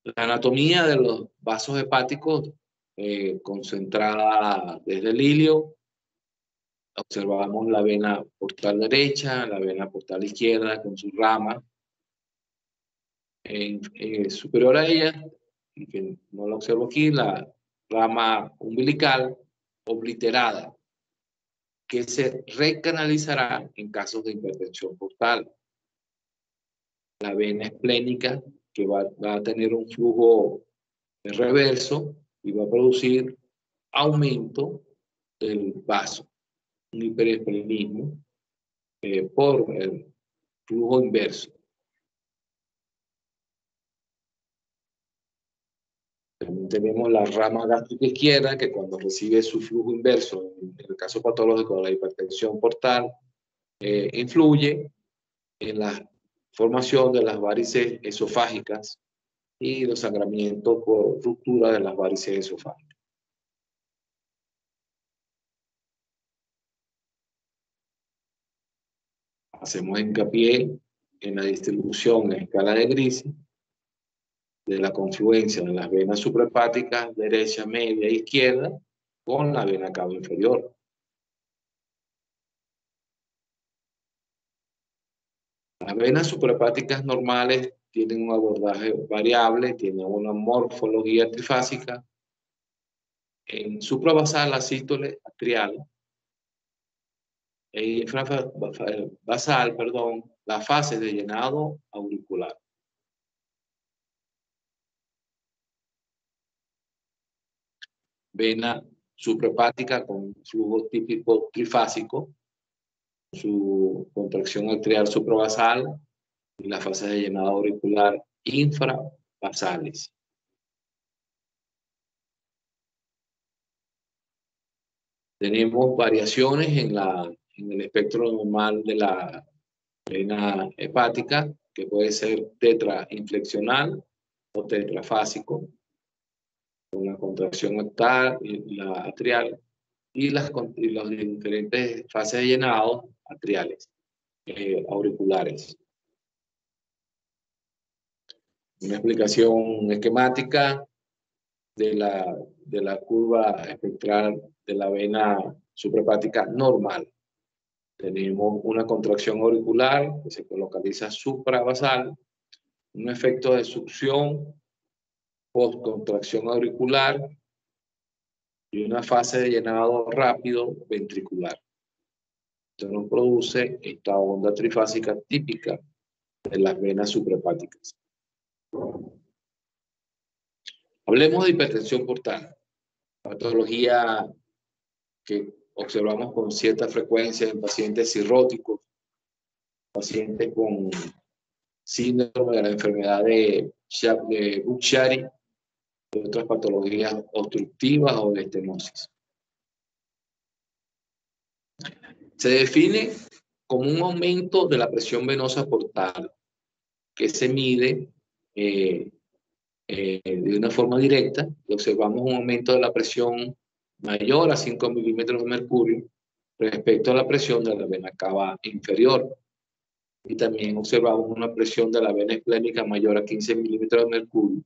La anatomía de los vasos hepáticos eh, concentrada desde el ilio. Observamos la vena portal derecha, la vena portal izquierda con su rama. Eh, superior a ella, que no lo observo aquí, la rama umbilical obliterada, que se recanalizará en casos de hipertensión portal. La vena esplénica, que va, va a tener un flujo reverso y va a producir aumento del vaso, un hiperesplenismo eh, por el flujo inverso. También tenemos la rama gástrica izquierda que cuando recibe su flujo inverso, en el caso patológico de la hipertensión portal, eh, influye en la formación de las varices esofágicas y los sangramientos por ruptura de las varices esofágicas. Hacemos hincapié en la distribución en escala de Gris de la confluencia de las venas suprahepáticas derecha, media e izquierda con la vena cava inferior. Las venas suprahepáticas normales tienen un abordaje variable, tienen una morfología trifásica. En suprabasal, la sístole atrial. En infrabasal, perdón, la fase de llenado auricular. Vena suprahepática con flujo típico trifásico, su contracción atrial suprabasal, y la fase de llenado auricular infrabasales. Tenemos variaciones en, la, en el espectro normal de la vena hepática, que puede ser tetrainflexional o tetrafásico, con la contracción atrial, la atrial y las, y diferentes fases de llenado atriales, eh, auriculares una explicación esquemática de la, de la curva espectral de la vena suprahepática normal. Tenemos una contracción auricular que se localiza suprabasal, un efecto de succión post-contracción auricular y una fase de llenado rápido ventricular. Esto nos produce esta onda trifásica típica de las venas suprahepáticas. Hablemos de hipertensión portal, patología que observamos con cierta frecuencia en pacientes cirróticos, pacientes con síndrome de la enfermedad de, de otras patologías obstructivas o de estenosis. Se define como un aumento de la presión venosa portal que se mide eh, eh, de una forma directa y observamos un aumento de la presión mayor a 5 milímetros de mercurio respecto a la presión de la vena cava inferior. Y también observamos una presión de la vena esplénica mayor a 15 milímetros de mercurio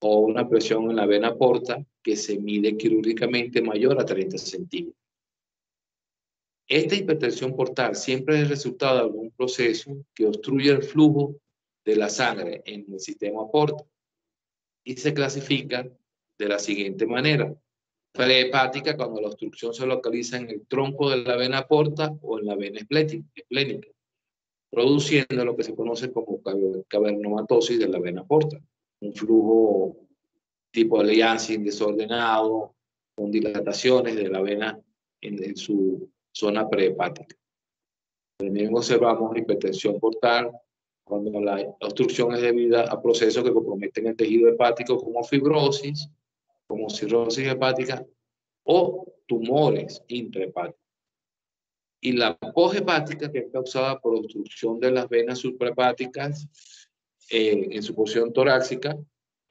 o una presión en la vena porta que se mide quirúrgicamente mayor a 30 centímetros. Esta hipertensión portal siempre es el resultado de algún proceso que obstruye el flujo de la sangre en el sistema porta y se clasifica de la siguiente manera. Prehepática cuando la obstrucción se localiza en el tronco de la vena porta o en la vena esplénica, produciendo lo que se conoce como cavernomatosis de la vena porta, un flujo tipo alianza desordenado, con dilataciones de la vena en, su zona prehepática. También observamos hipertensión portal cuando la obstrucción es debida a procesos que comprometen el tejido hepático como fibrosis, como cirrosis hepática o tumores intrahepáticos. Y la poshepática, que es causada por obstrucción de las venas suprahepáticas eh, en su posición torácica,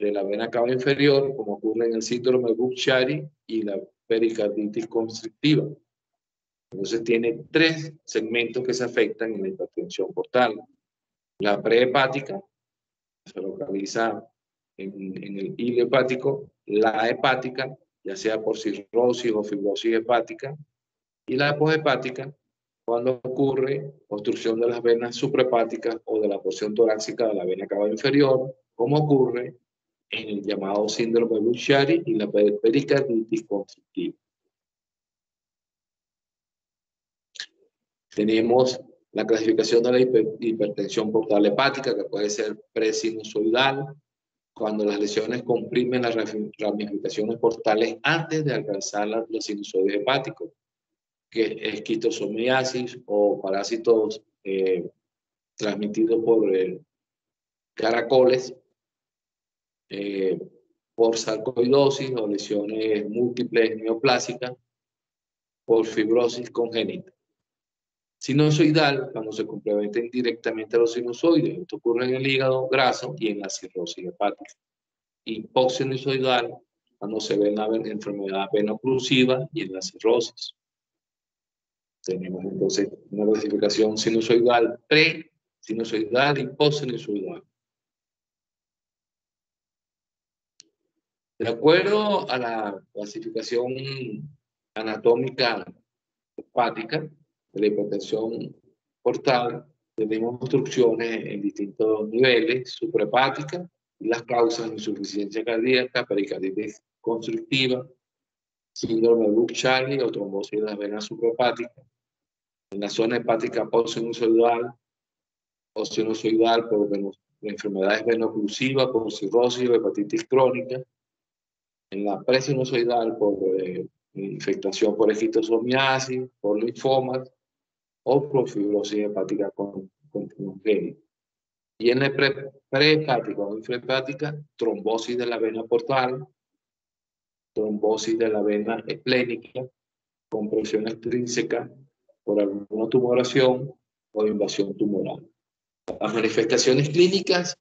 de la vena cava inferior, como ocurre en el síndrome de Buchari y la pericarditis constrictiva. Entonces tiene tres segmentos que se afectan en la hipertensión portal. La prehepática, se localiza en, en el hilo hepático, la hepática, ya sea por cirrosis o fibrosis hepática, y la poshepática, cuando ocurre obstrucción de las venas suprahepáticas o de la porción torácica de la vena cava inferior, como ocurre en el llamado síndrome de y la pericarditis constrictiva. Tenemos la clasificación de la hipertensión portal hepática, que puede ser presinusoidal, cuando las lesiones comprimen las ramificaciones portales antes de alcanzar los sinusoides hepáticos, que es quitosomiasis o parásitos eh, transmitidos por eh, caracoles, eh, por sarcoidosis o lesiones múltiples neoplásicas, por fibrosis congénita. Sinusoidal, cuando se complementen directamente a los sinusoides. Esto ocurre en el hígado graso y en la cirrosis hepática. Hipoxinusoidal, cuando se ve en la enfermedad venoclusiva y en la cirrosis. Tenemos entonces una clasificación sinusoidal pre, sinusoidal y post-sinusoidal. De acuerdo a la clasificación anatómica hepática, de la hipertensión portal, tenemos obstrucciones en distintos niveles, suprahepática, las causas de insuficiencia cardíaca, pericarditis constructiva, síndrome de Buch-Charlie o trombosis de las venas suprahepáticas. En la zona hepática post-sinusoidal o sinusoidal por enfermedades venoclusivas, por cirrosis o hepatitis crónica. En la presinusoidal por eh, infectación por egitosomiasis, por linfomas o por fibrosis hepática con, con Y en la prehepática o infrahepática, trombosis de la vena portal, trombosis de la vena esplénica, compresión extrínseca por alguna tumoración o invasión tumoral. Las manifestaciones clínicas,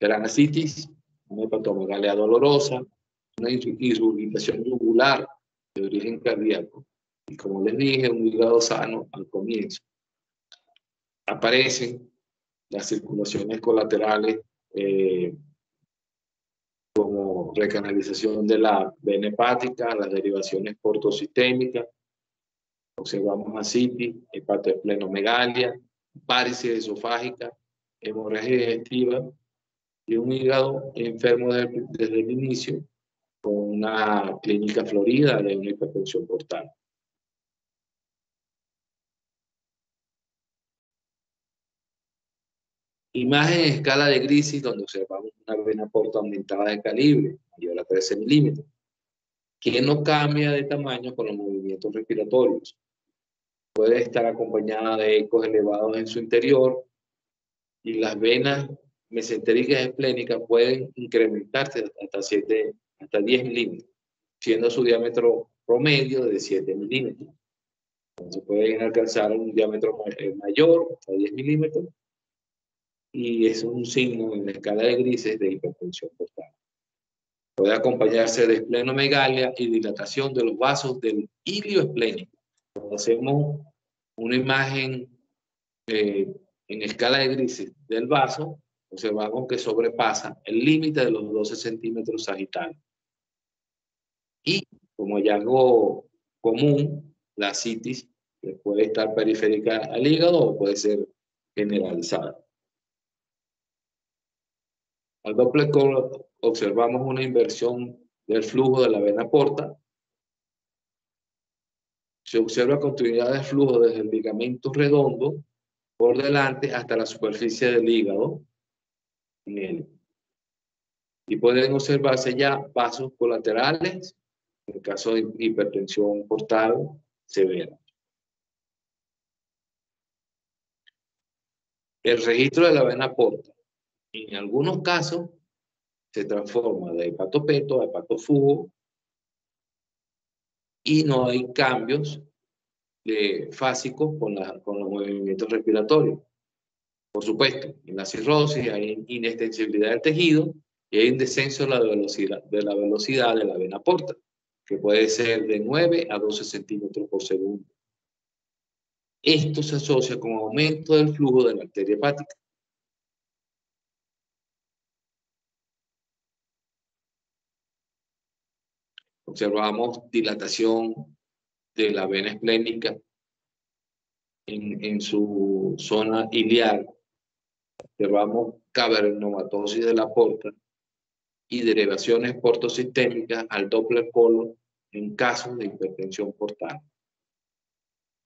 granasitis, una hepatomegalia dolorosa, una irritación yugular de origen cardíaco, y como les dije, un hígado sano al comienzo. Aparecen las circulaciones colaterales eh, como recanalización de la vena hepática, las derivaciones portosistémicas, observamos asitis, hepatoesplenomegalia, varices esofágica, hemorragia digestiva y un hígado enfermo desde el inicio con una clínica florida de una hipertensión portal. Imagen en escala de Grisis donde observamos una vena porta aumentada de calibre, mayor a 13 milímetros, que no cambia de tamaño con los movimientos respiratorios. Puede estar acompañada de ecos elevados en su interior, y las venas mesentéricas esplénicas pueden incrementarse hasta, 7, hasta 10 milímetros, siendo su diámetro promedio de 7 milímetros. Entonces pueden alcanzar un diámetro eh, mayor, hasta 10 milímetros, y es un signo en la escala de grises de hipertensión portal. Puede acompañarse de esplenomegalia y dilatación de los vasos del hilio esplénico. Cuando hacemos una imagen eh, en escala de grises del vaso, observamos que sobrepasa el límite de los 12 centímetros sagital. Y como hallazgo común, la citis puede estar periférica al hígado o puede ser generalizada. Al Doppler observamos una inversión del flujo de la vena porta. Se observa continuidad de flujo desde el ligamento redondo por delante hasta la superficie del hígado. Y pueden observarse ya pasos colaterales en caso de hipertensión portal severa. El registro de la vena porta. En algunos casos se transforma de hepatopeto a hepatofugo y no hay cambios de fásicos con, con los movimientos respiratorios. Por supuesto, en la cirrosis hay inextensibilidad del tejido y hay un descenso de la velocidad de la, velocidad de la vena porta, que puede ser de 9 a 12 centímetros por segundo. Esto se asocia con aumento del flujo de la arteria hepática. Observamos dilatación de la vena esplénica en, en su zona iliar. Observamos cavernomatosis de la porta y derivaciones portosistémicas al Doppler polo en casos de hipertensión portal.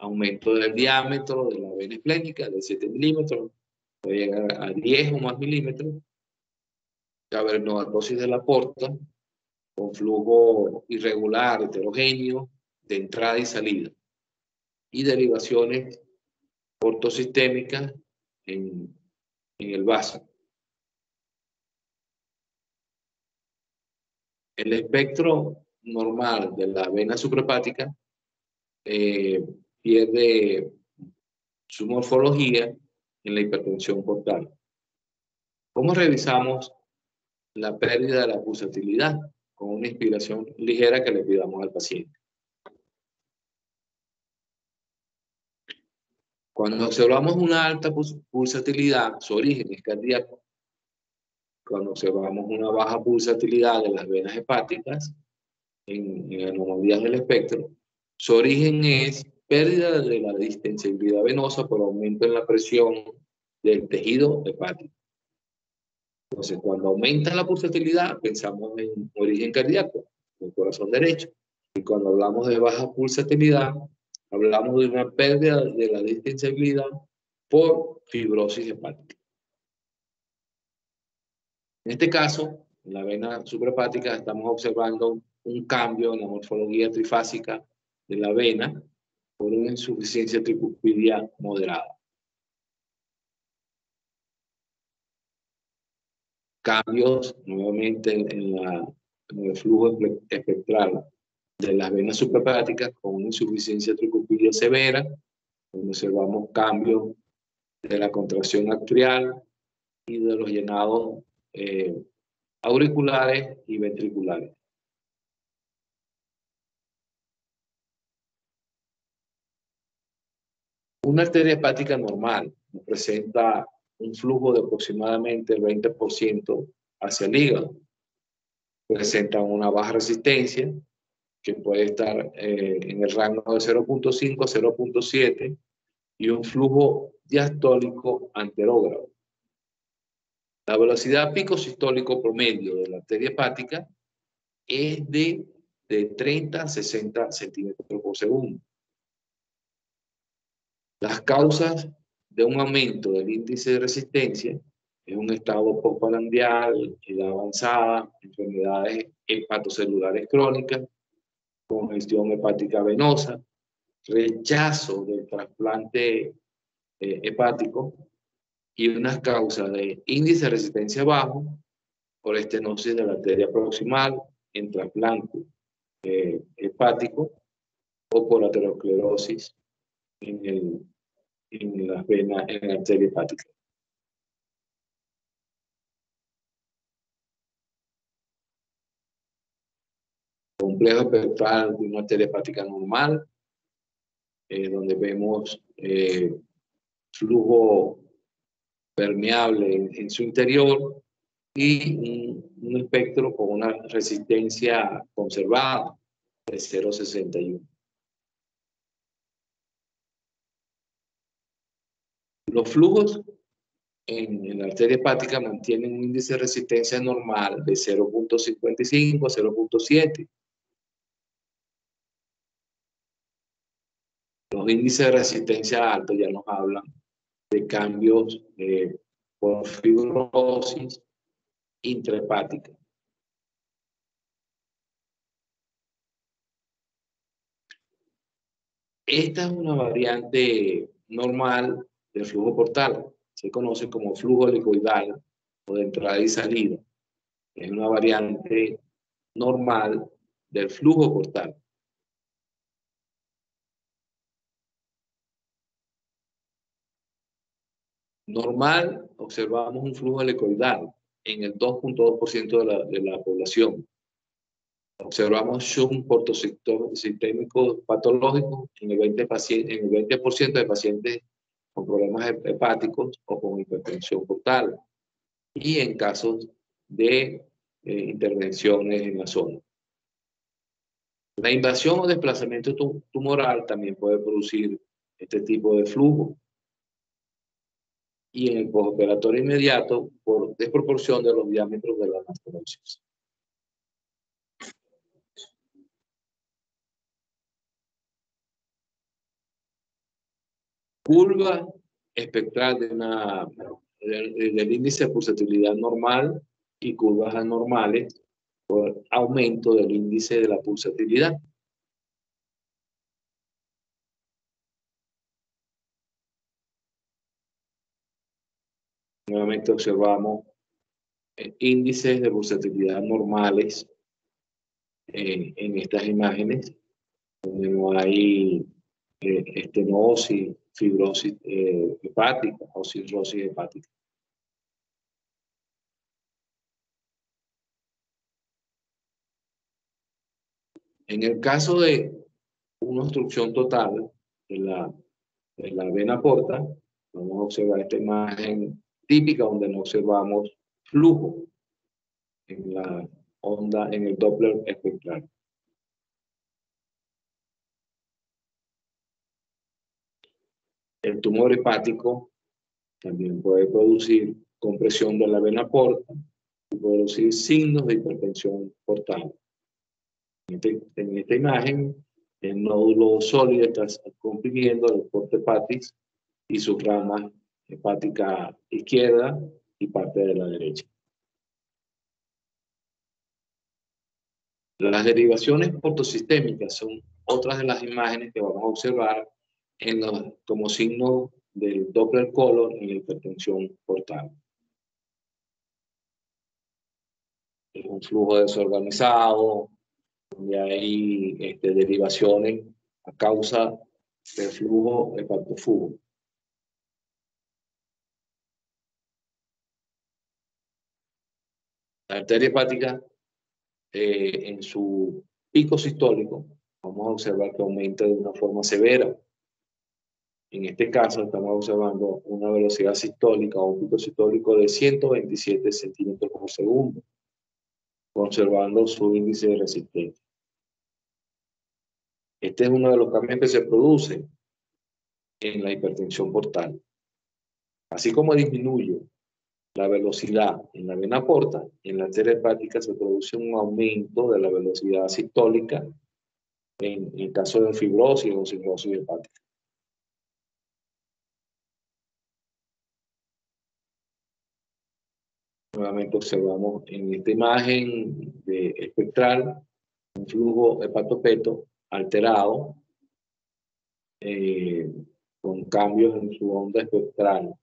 Aumento del diámetro de la vena esplénica de 7 milímetros, puede llegar a 10 o más milímetros. Cavernomatosis de la porta, con flujo irregular, heterogéneo, de entrada y salida, y derivaciones ortosistémicas en, en el vaso. El espectro normal de la vena suprahepática eh, pierde su morfología en la hipertensión portal. ¿Cómo revisamos la pérdida de la pulsatilidad? Con una inspiración ligera que le pidamos al paciente. Cuando observamos una alta pulsatilidad, su origen es cardíaco. Cuando observamos una baja pulsatilidad de las venas hepáticas, en, en anomalías del espectro, su origen es pérdida de la distensibilidad venosa por aumento en la presión del tejido hepático. Entonces, cuando aumenta la pulsatilidad, pensamos en origen cardíaco, en corazón derecho. Y cuando hablamos de baja pulsatilidad, hablamos de una pérdida de la distensibilidad por fibrosis hepática. En este caso, en la vena suprahepática estamos observando un cambio en la morfología trifásica de la vena por una insuficiencia tricuspidia moderada. Cambios nuevamente en, el flujo espectral de las venas suprahepáticas con una insuficiencia tricuspidia severa, donde observamos cambios de la contracción atrial y de los llenados eh, auriculares y ventriculares. Una arteria hepática normal presenta un flujo de aproximadamente el 20% hacia el hígado. Presentan una baja resistencia que puede estar eh, en el rango de 0.5 a 0.7 y un flujo diastólico anterógrado. La velocidad pico sistólico promedio de la arteria hepática es de, de 30 a 60 centímetros por segundo. Las causas de un aumento del índice de resistencia en un estado postprandial, edad avanzada, enfermedades hepatocelulares crónicas, congestión hepática venosa, rechazo del trasplante eh, hepático y unas causas de índice de resistencia bajo por estenosis de la arteria proximal en trasplante eh, hepático o por aterosclerosis en, el, en las venas, en la arteria hepática. Complejo espectral de una arteria hepática normal, eh, donde vemos eh, flujo permeable en, su interior y un, espectro con una resistencia conservada de 0,61. Los flujos en, la arteria hepática mantienen un índice de resistencia normal de 0.55 a 0.7. Los índices de resistencia altos ya nos hablan de cambios eh, por fibrosis intrahepática. Esta es una variante normal del flujo portal. Se conoce como flujo helicoidal o de entrada y salida. Es una variante normal del flujo portal. Normal, observamos un flujo helicoidal en el 2.2% de la, de la población. Observamos shunt portosistémico patológico en el 20%, en el 20 de pacientes con problemas hepáticos o con hipertensión portal y en casos de eh, intervenciones en la zona. La invasión o desplazamiento tumoral también puede producir este tipo de flujo y en el postoperatorio inmediato por desproporción de los diámetros de la mastenosis. Curva espectral de del índice de pulsatilidad normal y curvas anormales por aumento del índice de la pulsatilidad. Nuevamente observamos eh, índices de pulsatilidad normales en estas imágenes, donde no hay eh, estenosis, fibrosis hepática o cirrosis hepática. En el caso de una obstrucción total de la, de la vena porta, vamos a observar esta imagen típica donde no observamos flujo en la onda, en el Doppler espectral. El tumor hepático también puede producir compresión de la vena porta y producir signos de hipertensión portal. En, este, en esta imagen, el nódulo sólido está comprimiendo el porte hepatis y sus ramas hepática izquierda y parte de la derecha. Las derivaciones portosistémicas son otras de las imágenes que vamos a observar en como signo del Doppler color en la hipertensión portal. Es un flujo desorganizado, donde hay este, derivaciones a causa del flujo hepatofugo. La arteria hepática, eh, en su pico sistólico, vamos a observar que aumenta de una forma severa. En este caso, estamos observando una velocidad sistólica o un pico sistólico de 127 centímetros por segundo, conservando su índice de resistencia. Este es uno de los cambios que se produce en la hipertensión portal. Así como disminuye la velocidad en la vena porta, en la arteria hepática se produce un aumento de la velocidad sistólica en, el caso de fibrosis o cirrosis hepática. Nuevamente observamos en esta imagen de espectral un flujo hepatopeto alterado eh, con cambios en su onda espectral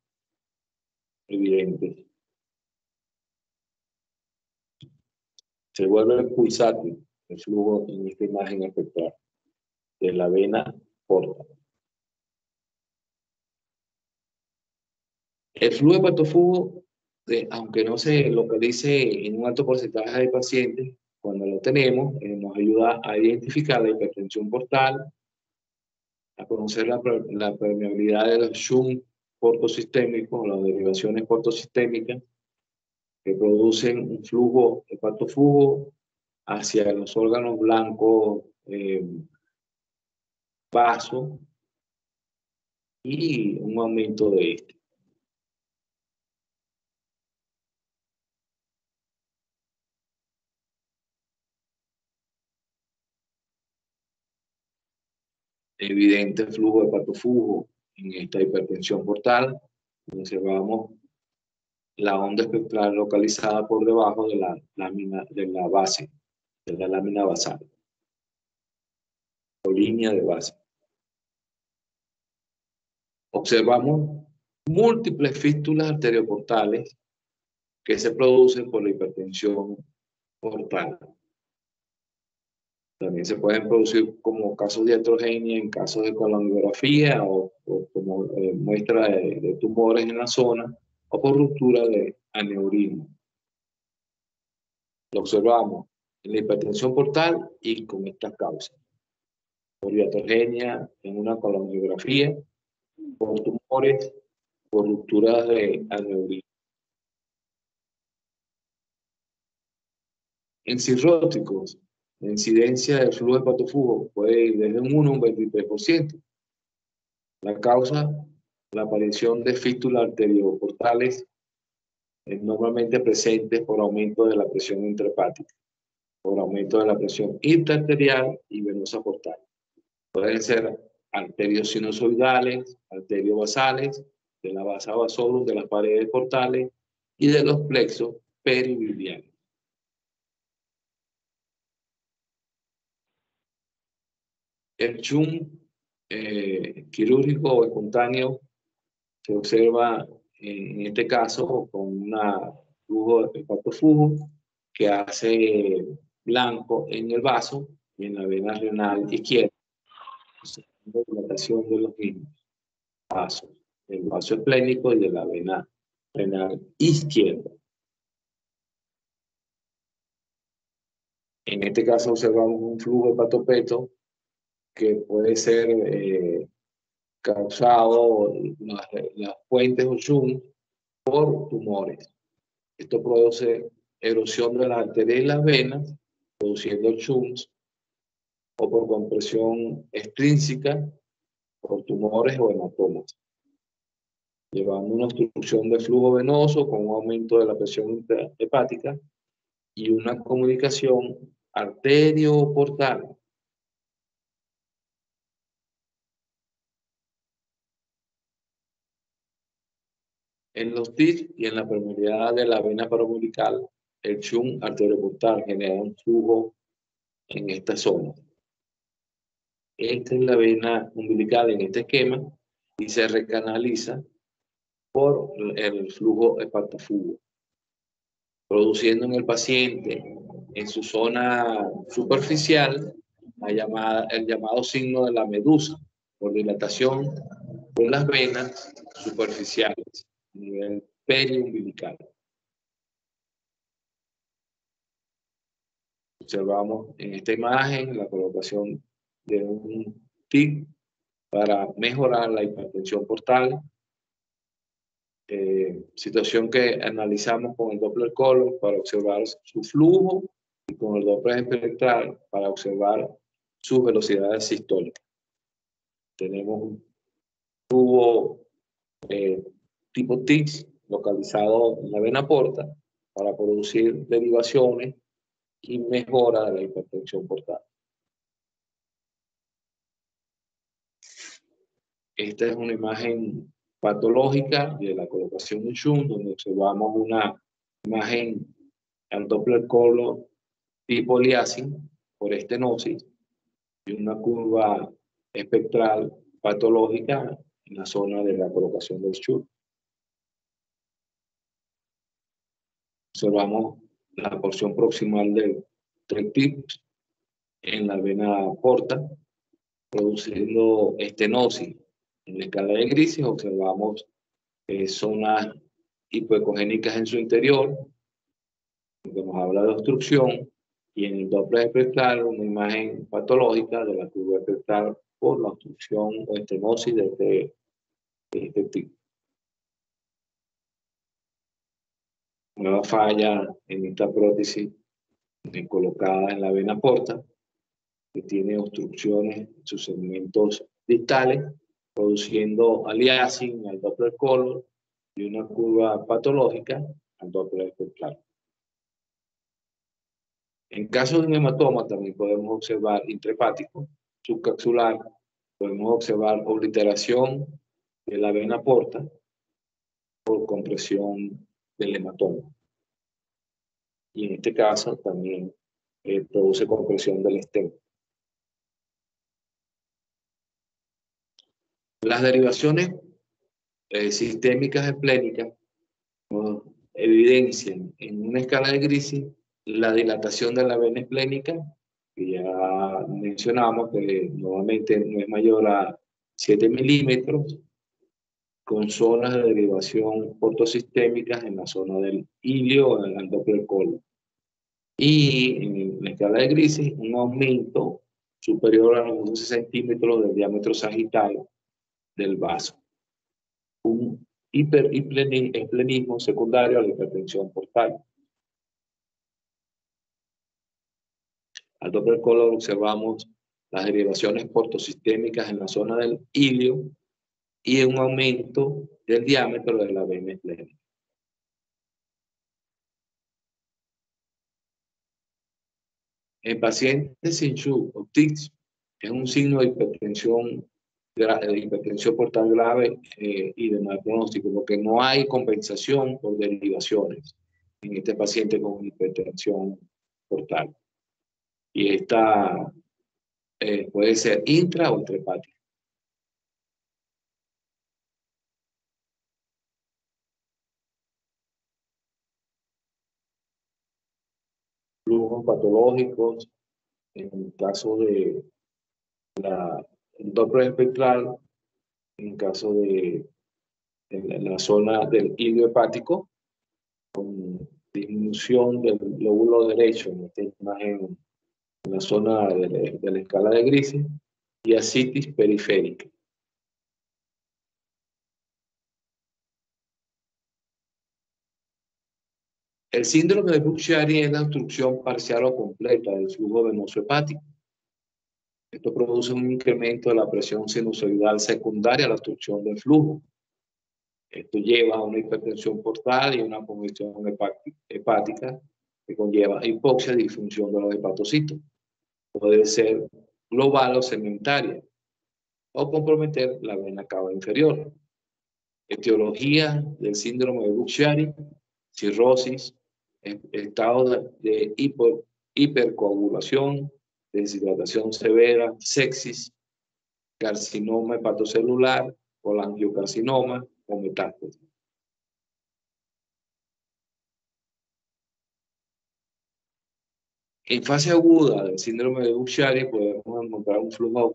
evidentes. Se vuelve pulsátil el flujo en esta imagen espectral de la vena porta. El flujo hepatofugo, aunque no se localice en un alto porcentaje de pacientes, cuando lo tenemos, eh, nos ayuda a identificar la hipertensión portal, a conocer la, permeabilidad de los shunt portosistémicos, las derivaciones portosistémicas, que producen un flujo hepatofugo hacia los órganos blancos, eh, vaso, y un aumento de este. Evidente flujo de hepatofugo en esta hipertensión portal. Observamos la onda espectral localizada por debajo de la lámina de la base, de la lámina basal o línea de base. Observamos múltiples fístulas arterioportales que se producen por la hipertensión portal. También se pueden producir como casos de atrogenia en casos de colonografía o, como eh, muestra de, tumores en la zona o por ruptura de aneurisma. Lo observamos en la hipertensión portal y con estas causas. Por diatrogenia en una colonografía, por tumores, por rupturas de aneurisma. En cirróticos, la incidencia del flujo hepatofugo puede ir desde un 1 a un 23%. La causa, la aparición de fístulas arterioportales es normalmente presente por aumento de la presión intrahepática, por aumento de la presión intraarterial y venosa portal. Pueden ser arterios sinusoidales, arterios basales, de la base vasolum, de las paredes portales y de los plexos peribiliares. El chum eh, quirúrgico espontáneo se observa en este caso con un flujo de hepatofugo que hace blanco en el vaso y en la vena renal izquierda. La dilatación de los mismos vasos, el vaso esplénico y de la vena renal izquierda. En este caso observamos un flujo hepatopeto que puede ser eh, causado las, las fuentes o zoom por tumores. Esto produce erosión de las arterias y las venas, produciendo chums, o por compresión extrínseca, por tumores o hematomas, llevando una obstrucción de flujo venoso con un aumento de la presión hepática y una comunicación arterio-portal En los TIC y en la permeabilidad de la vena paraumbilical, el chum arterioportal genera un flujo en esta zona. Esta es la vena umbilical en este esquema y se recanaliza por el flujo hepatofugo, produciendo en el paciente en su zona superficial la llamada, el llamado signo de la medusa por dilatación por las venas superficiales nivel periumbilical. Observamos en esta imagen la colocación de un TIC para mejorar la hipertensión portal. Eh, situación que analizamos con el Doppler color para observar su flujo y con el Doppler espectral para observar sus velocidades sistólicas. Tenemos un tubo eh, tipo TICS localizado en la vena porta para producir derivaciones y mejora de la hipertensión portal. Esta es una imagen patológica de la colocación de shunt, donde observamos una imagen al Doppler color tipo liasin por estenosis y una curva espectral patológica en la zona de la colocación del shunt. Observamos la porción proximal del tips en la vena porta, produciendo estenosis. En la escala de grises observamos zonas hipoecogénicas en su interior, que nos habla de obstrucción, y en el Doppler espectral una imagen patológica de la curva espectral por la obstrucción o estenosis de este, de este tipo. Nueva falla en esta prótesis colocada en la vena porta, que tiene obstrucciones en sus segmentos distales, produciendo aliasing al Doppler color y una curva patológica al Doppler espectral. En caso de un hematoma también podemos observar intrahepático, subcapsular, podemos observar obliteración de la vena porta por compresión del hematoma. Y en este caso también eh, produce compresión del estén. Las derivaciones eh, sistémicas esplénicas evidencian en una escala de Griffith la dilatación de la vena esplénica, que ya mencionamos que normalmente no es mayor a 7 milímetros, con zonas de derivación ortosistémicas en la zona del ilio, en el doppler colon. Y en la escala de Grises, un aumento superior a los 12 centímetros del diámetro sagital del vaso. Un hiperesplenismo secundario a la hipertensión portal. Al doppler color observamos las derivaciones portosistémicas en la zona del ilio y un aumento del diámetro de la vena esplénica. En pacientes sin su es un signo de hipertensión, de hipertensión portal grave eh, y de mal pronóstico, porque no hay compensación por derivaciones en este paciente con hipertensión portal y esta eh, puede ser intra o intrahepática. Patológicos, en caso de la, Doppler espectral, en caso de la zona del hilo hepático, con disminución del lóbulo derecho en esta imagen en la zona de la, escala de grises, y asitis periférica. El síndrome de Buchiari es la obstrucción parcial o completa del flujo venoso hepático. Esto produce un incremento de la presión sinusoidal secundaria a la obstrucción del flujo. Esto lleva a una hipertensión portal y una congestión hepática que conlleva hipoxia y disfunción de los hepatocitos puede ser global o segmentaria, o comprometer la vena cava inferior. Etiología del síndrome de Buchiari, cirrosis, estado de hipercoagulación, deshidratación severa, sexis, carcinoma hepatocelular, colangiocarcinoma o metástasis. En fase aguda del síndrome de Buchiari podemos encontrar un flujo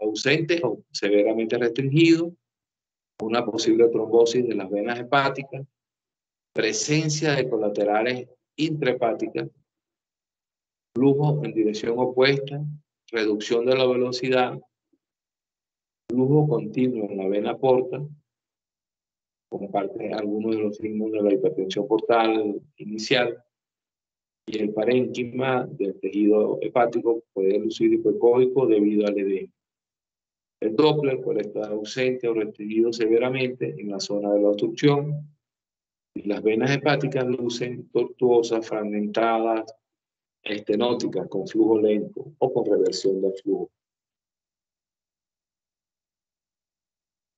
ausente o severamente restringido, una posible trombosis de las venas hepáticas, presencia de colaterales intrahepáticas, flujo en dirección opuesta, reducción de la velocidad, flujo continuo en la vena porta, como parte de algunos de los signos de la hipertensión portal inicial, y el parénquima del tejido hepático puede lucir hipoecóico debido al edema. El Doppler puede estar ausente o restringido severamente en la zona de la obstrucción las venas hepáticas lucen tortuosas, fragmentadas, estenóticas con flujo lento o con reversión del flujo.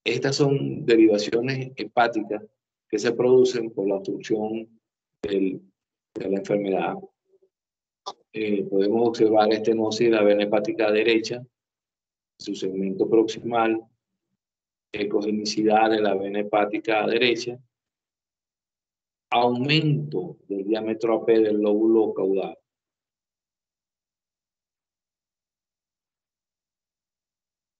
Estas son derivaciones hepáticas que se producen por la obstrucción de la enfermedad. Eh, podemos observar estenosis de la vena hepática derecha, su segmento proximal, ecogenicidad de la vena hepática derecha, aumento del diámetro AP del lóbulo caudal.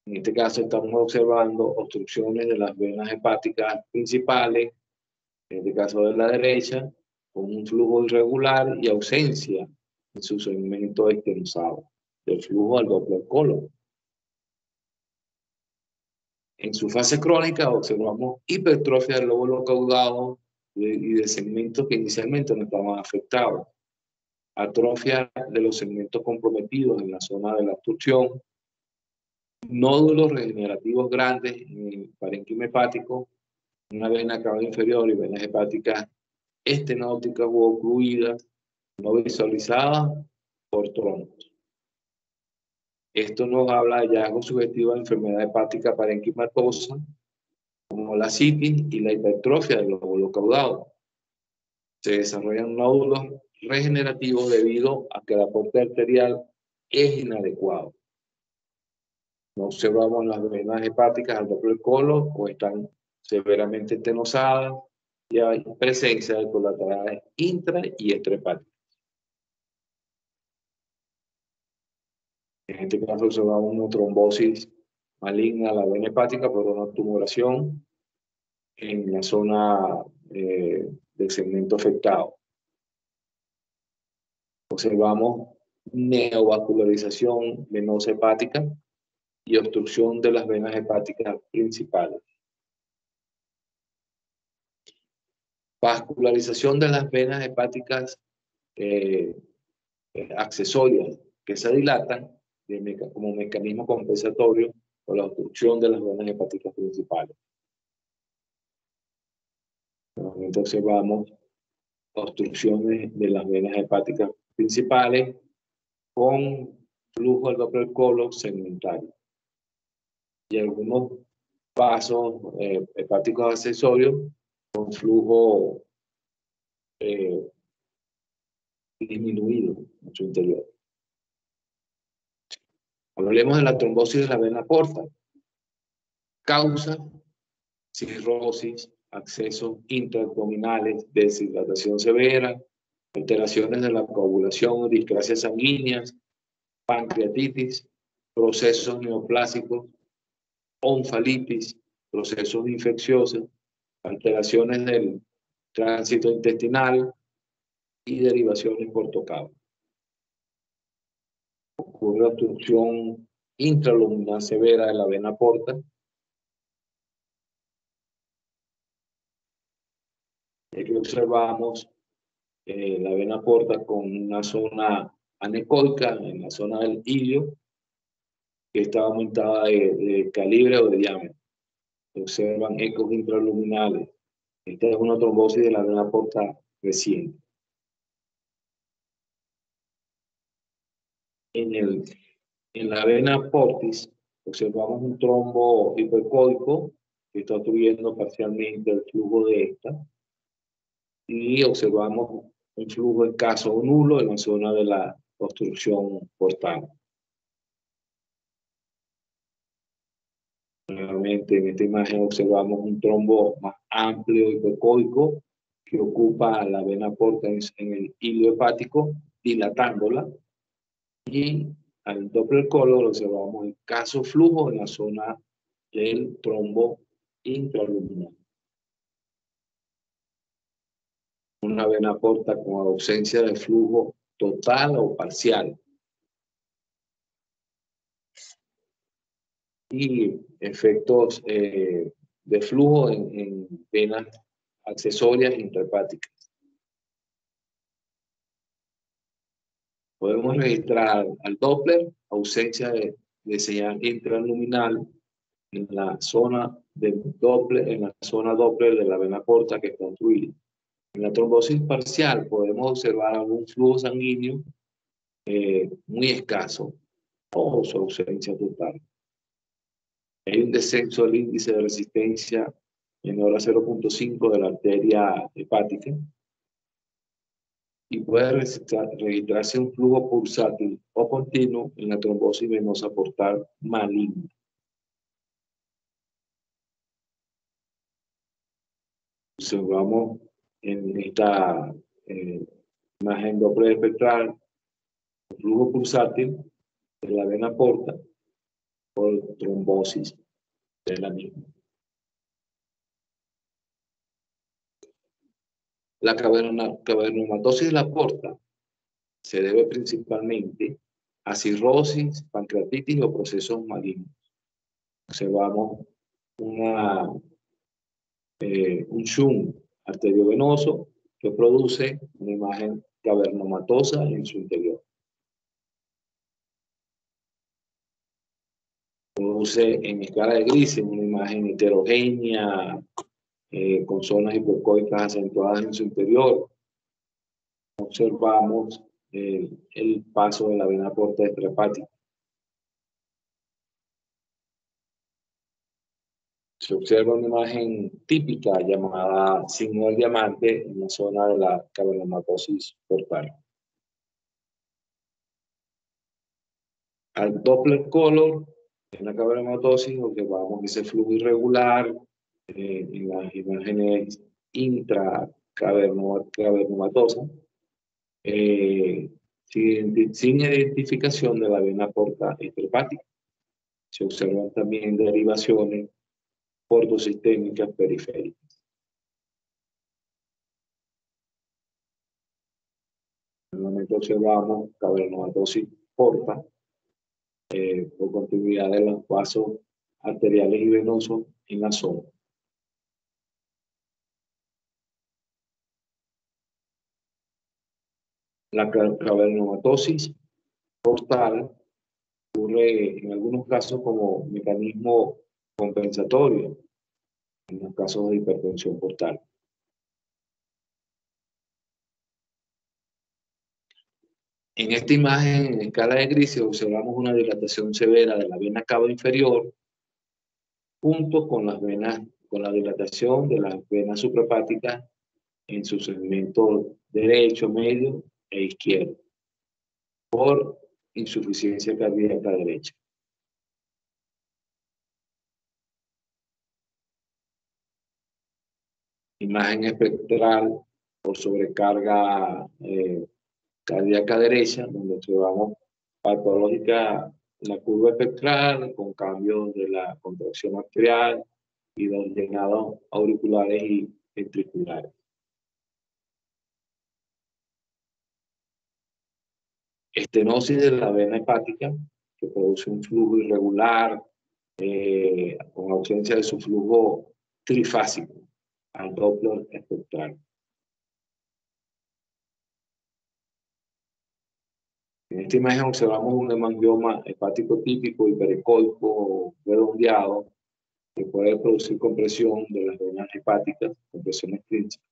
En este caso estamos observando obstrucciones de las venas hepáticas principales, en este caso de la derecha, con un flujo irregular y ausencia en su segmento extensado del flujo al doble colon. En su fase crónica observamos hipertrofia del lóbulo caudado y de segmentos que inicialmente no estaban afectados. Atrofia de los segmentos comprometidos en la zona de la obstrucción. Nódulos regenerativos grandes en el parénquima hepático, una vena cava inferior y venas hepáticas estenóticas u ocluidas, no visualizadas por troncos. Esto nos habla de hallazgo subjetivo de enfermedad hepática parenquimatosa, como la citis y la hipertrofia del lóbulo caudado. Se desarrollan nódulos regenerativos debido a que el aporte arterial es inadecuado. No observamos las venas hepáticas al doble colon o están severamente tenosadas y hay presencia de colaterales intra y extrahepáticas. En este caso observamos una trombosis maligna la vena hepática por una tumoración en la zona eh, del segmento afectado. Observamos neovascularización venosa hepática y obstrucción de las venas hepáticas principales. Vascularización de las venas hepáticas eh, accesorias que se dilatan como mecanismo compensatorio la obstrucción de las venas hepáticas principales. Nuevamente observamos obstrucciones de las venas hepáticas principales con flujo al doble colon segmentario y algunos vasos eh, hepáticos accesorios con flujo eh, disminuido en su interior. Hablemos de la trombosis de la vena porta. Causa, cirrosis, accesos intraabdominales, deshidratación severa, alteraciones de la coagulación, discrasias sanguíneas, pancreatitis, procesos neoplásicos, onfalitis, procesos infecciosos, alteraciones del tránsito intestinal y derivaciones por tocado ocurre obstrucción intraluminal severa de la vena porta. Aquí observamos eh, la vena porta con una zona anecoica en la zona del ilio que está aumentada de, calibre o de diámetro. Se observan ecos intraluminales. Esta es una trombosis de la vena porta reciente. En, el, en la vena portis observamos un trombo hipercódico que está obstruyendo parcialmente el flujo de esta y observamos un flujo escaso o nulo en la zona de la obstrucción portal. Nuevamente en esta imagen observamos un trombo más amplio hipercódico que ocupa la vena porta en el hilo hepático, dilatándola y al doble color observamos escaso flujo en la zona del trombo intraluminal. Una vena porta con ausencia de flujo total o parcial. Y efectos eh, de flujo en, en venas accesorias intrahepáticas. Podemos registrar al Doppler ausencia de, señal intraluminal en la zona del Doppler, en la zona Doppler de la vena porta que está obstruida. En la trombosis parcial podemos observar algún flujo sanguíneo eh, muy escaso o su ausencia total. Hay un descenso del índice de resistencia menor a 0.5 de la arteria hepática y puede registrarse un flujo pulsátil o continuo en la trombosis venosa portal maligna. Observamos en esta eh, imagen Doppler espectral, el flujo pulsátil de la vena porta por trombosis de la misma. La cavernomatosis de la porta se debe principalmente a cirrosis, pancreatitis o procesos malignos. Observamos una, eh, un zoom arteriovenoso que produce una imagen cavernomatosa en su interior. Produce en escala de grises una imagen heterogénea, eh, con zonas hipocoicas acentuadas en su interior. Observamos eh, el paso de la vena porta extrahepática. Se observa una imagen típica llamada signo del diamante en la zona de la cavernomatosis portal. Al Doppler color en la cavernomatosis observamos ese flujo irregular eh, en las imágenes intracavernomatosas, eh, sin, sin, identificación de la vena porta extrahepática. Se observan también derivaciones portosistémicas periféricas. Normalmente observamos cavernomatosis porta eh, por continuidad de los vasos arteriales y venosos en la zona. La cavernomatosis portal ocurre en algunos casos como mecanismo compensatorio, en los casos de hipertensión portal. En esta imagen, en escala de grises, observamos una dilatación severa de la vena cava inferior junto con las venas, con la dilatación de las venas suprahepáticas en su segmento derecho, medio e izquierdo por insuficiencia cardíaca derecha. Imagen espectral por sobrecarga eh, cardíaca derecha, donde observamos patológica la curva espectral con cambios de la contracción arterial y los llenados auriculares y ventriculares. Estenosis de la vena hepática, que produce un flujo irregular, eh, con ausencia de su flujo trifásico al Doppler espectral. En esta imagen observamos un hemangioma hepático típico hiperecoico redondeado que puede producir compresión de las venas hepáticas, compresión extrínseca.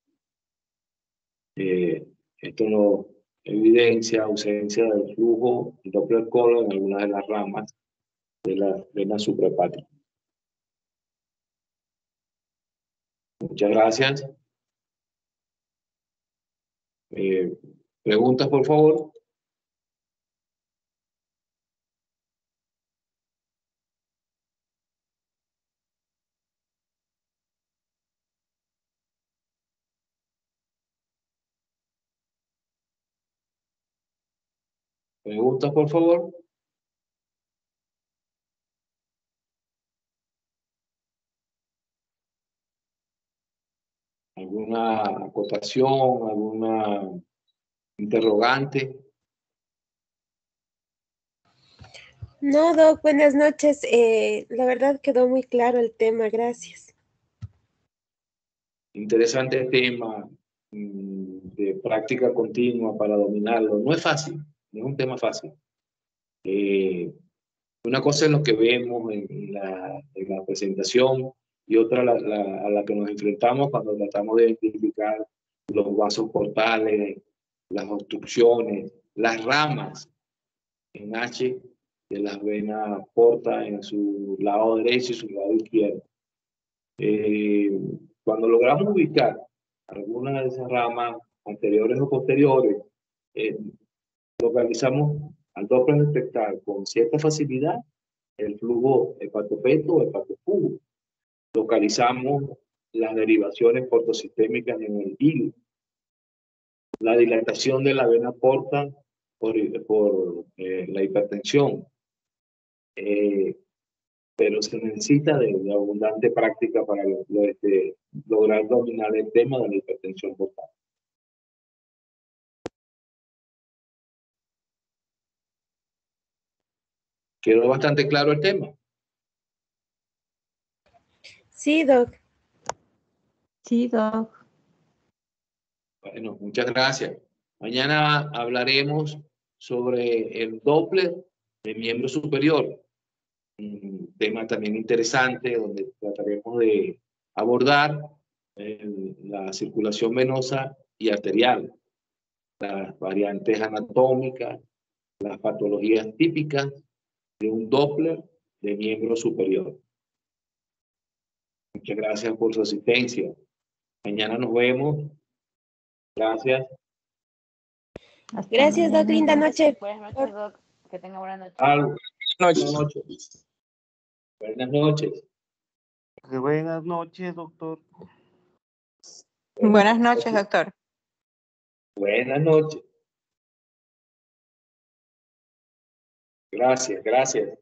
Eh, esto no, evidencia ausencia del flujo del Doppler colon en algunas de las ramas de la vena suprahepática. Muchas gracias. Eh, ¿Preguntas, por favor? Preguntas, por favor. ¿Alguna acotación, alguna interrogante? No, Doc, buenas noches. Eh, la verdad quedó muy claro el tema, gracias. Interesante tema mm, de práctica continua para dominarlo. No es fácil, es un tema fácil. Eh, una cosa es lo que vemos en la, presentación y otra la, a la que nos enfrentamos cuando tratamos de identificar los vasos portales, las obstrucciones, las ramas en H de las venas porta en su lado derecho y su lado izquierdo. Eh, cuando logramos ubicar algunas de esas ramas anteriores o posteriores, eh, localizamos al Doppler detectar con cierta facilidad el flujo hepatopeto o hepatofugo. Localizamos las derivaciones portosistémicas en el hilo, la dilatación de la vena porta por, por eh, la hipertensión. Eh, pero se necesita de, abundante práctica para este, lograr dominar el tema de la hipertensión portal. ¿Quedó bastante claro el tema? Sí, Doc. Sí, Doc. Bueno, muchas gracias. Mañana hablaremos sobre el Doppler de miembro superior. Un tema también interesante donde trataremos de abordar la circulación venosa y arterial, las variantes anatómicas, las patologías típicas de un Doppler de miembro superior. Muchas gracias por su asistencia. Mañana nos vemos. Gracias. Gracias, Doc. Linda noche. Buenas noches, Doc. Que tenga buena noche. buenas noches. Buenas noches. Buenas noches, doctor. Buenas noches, doctor. Buenas noches. Gracias, gracias.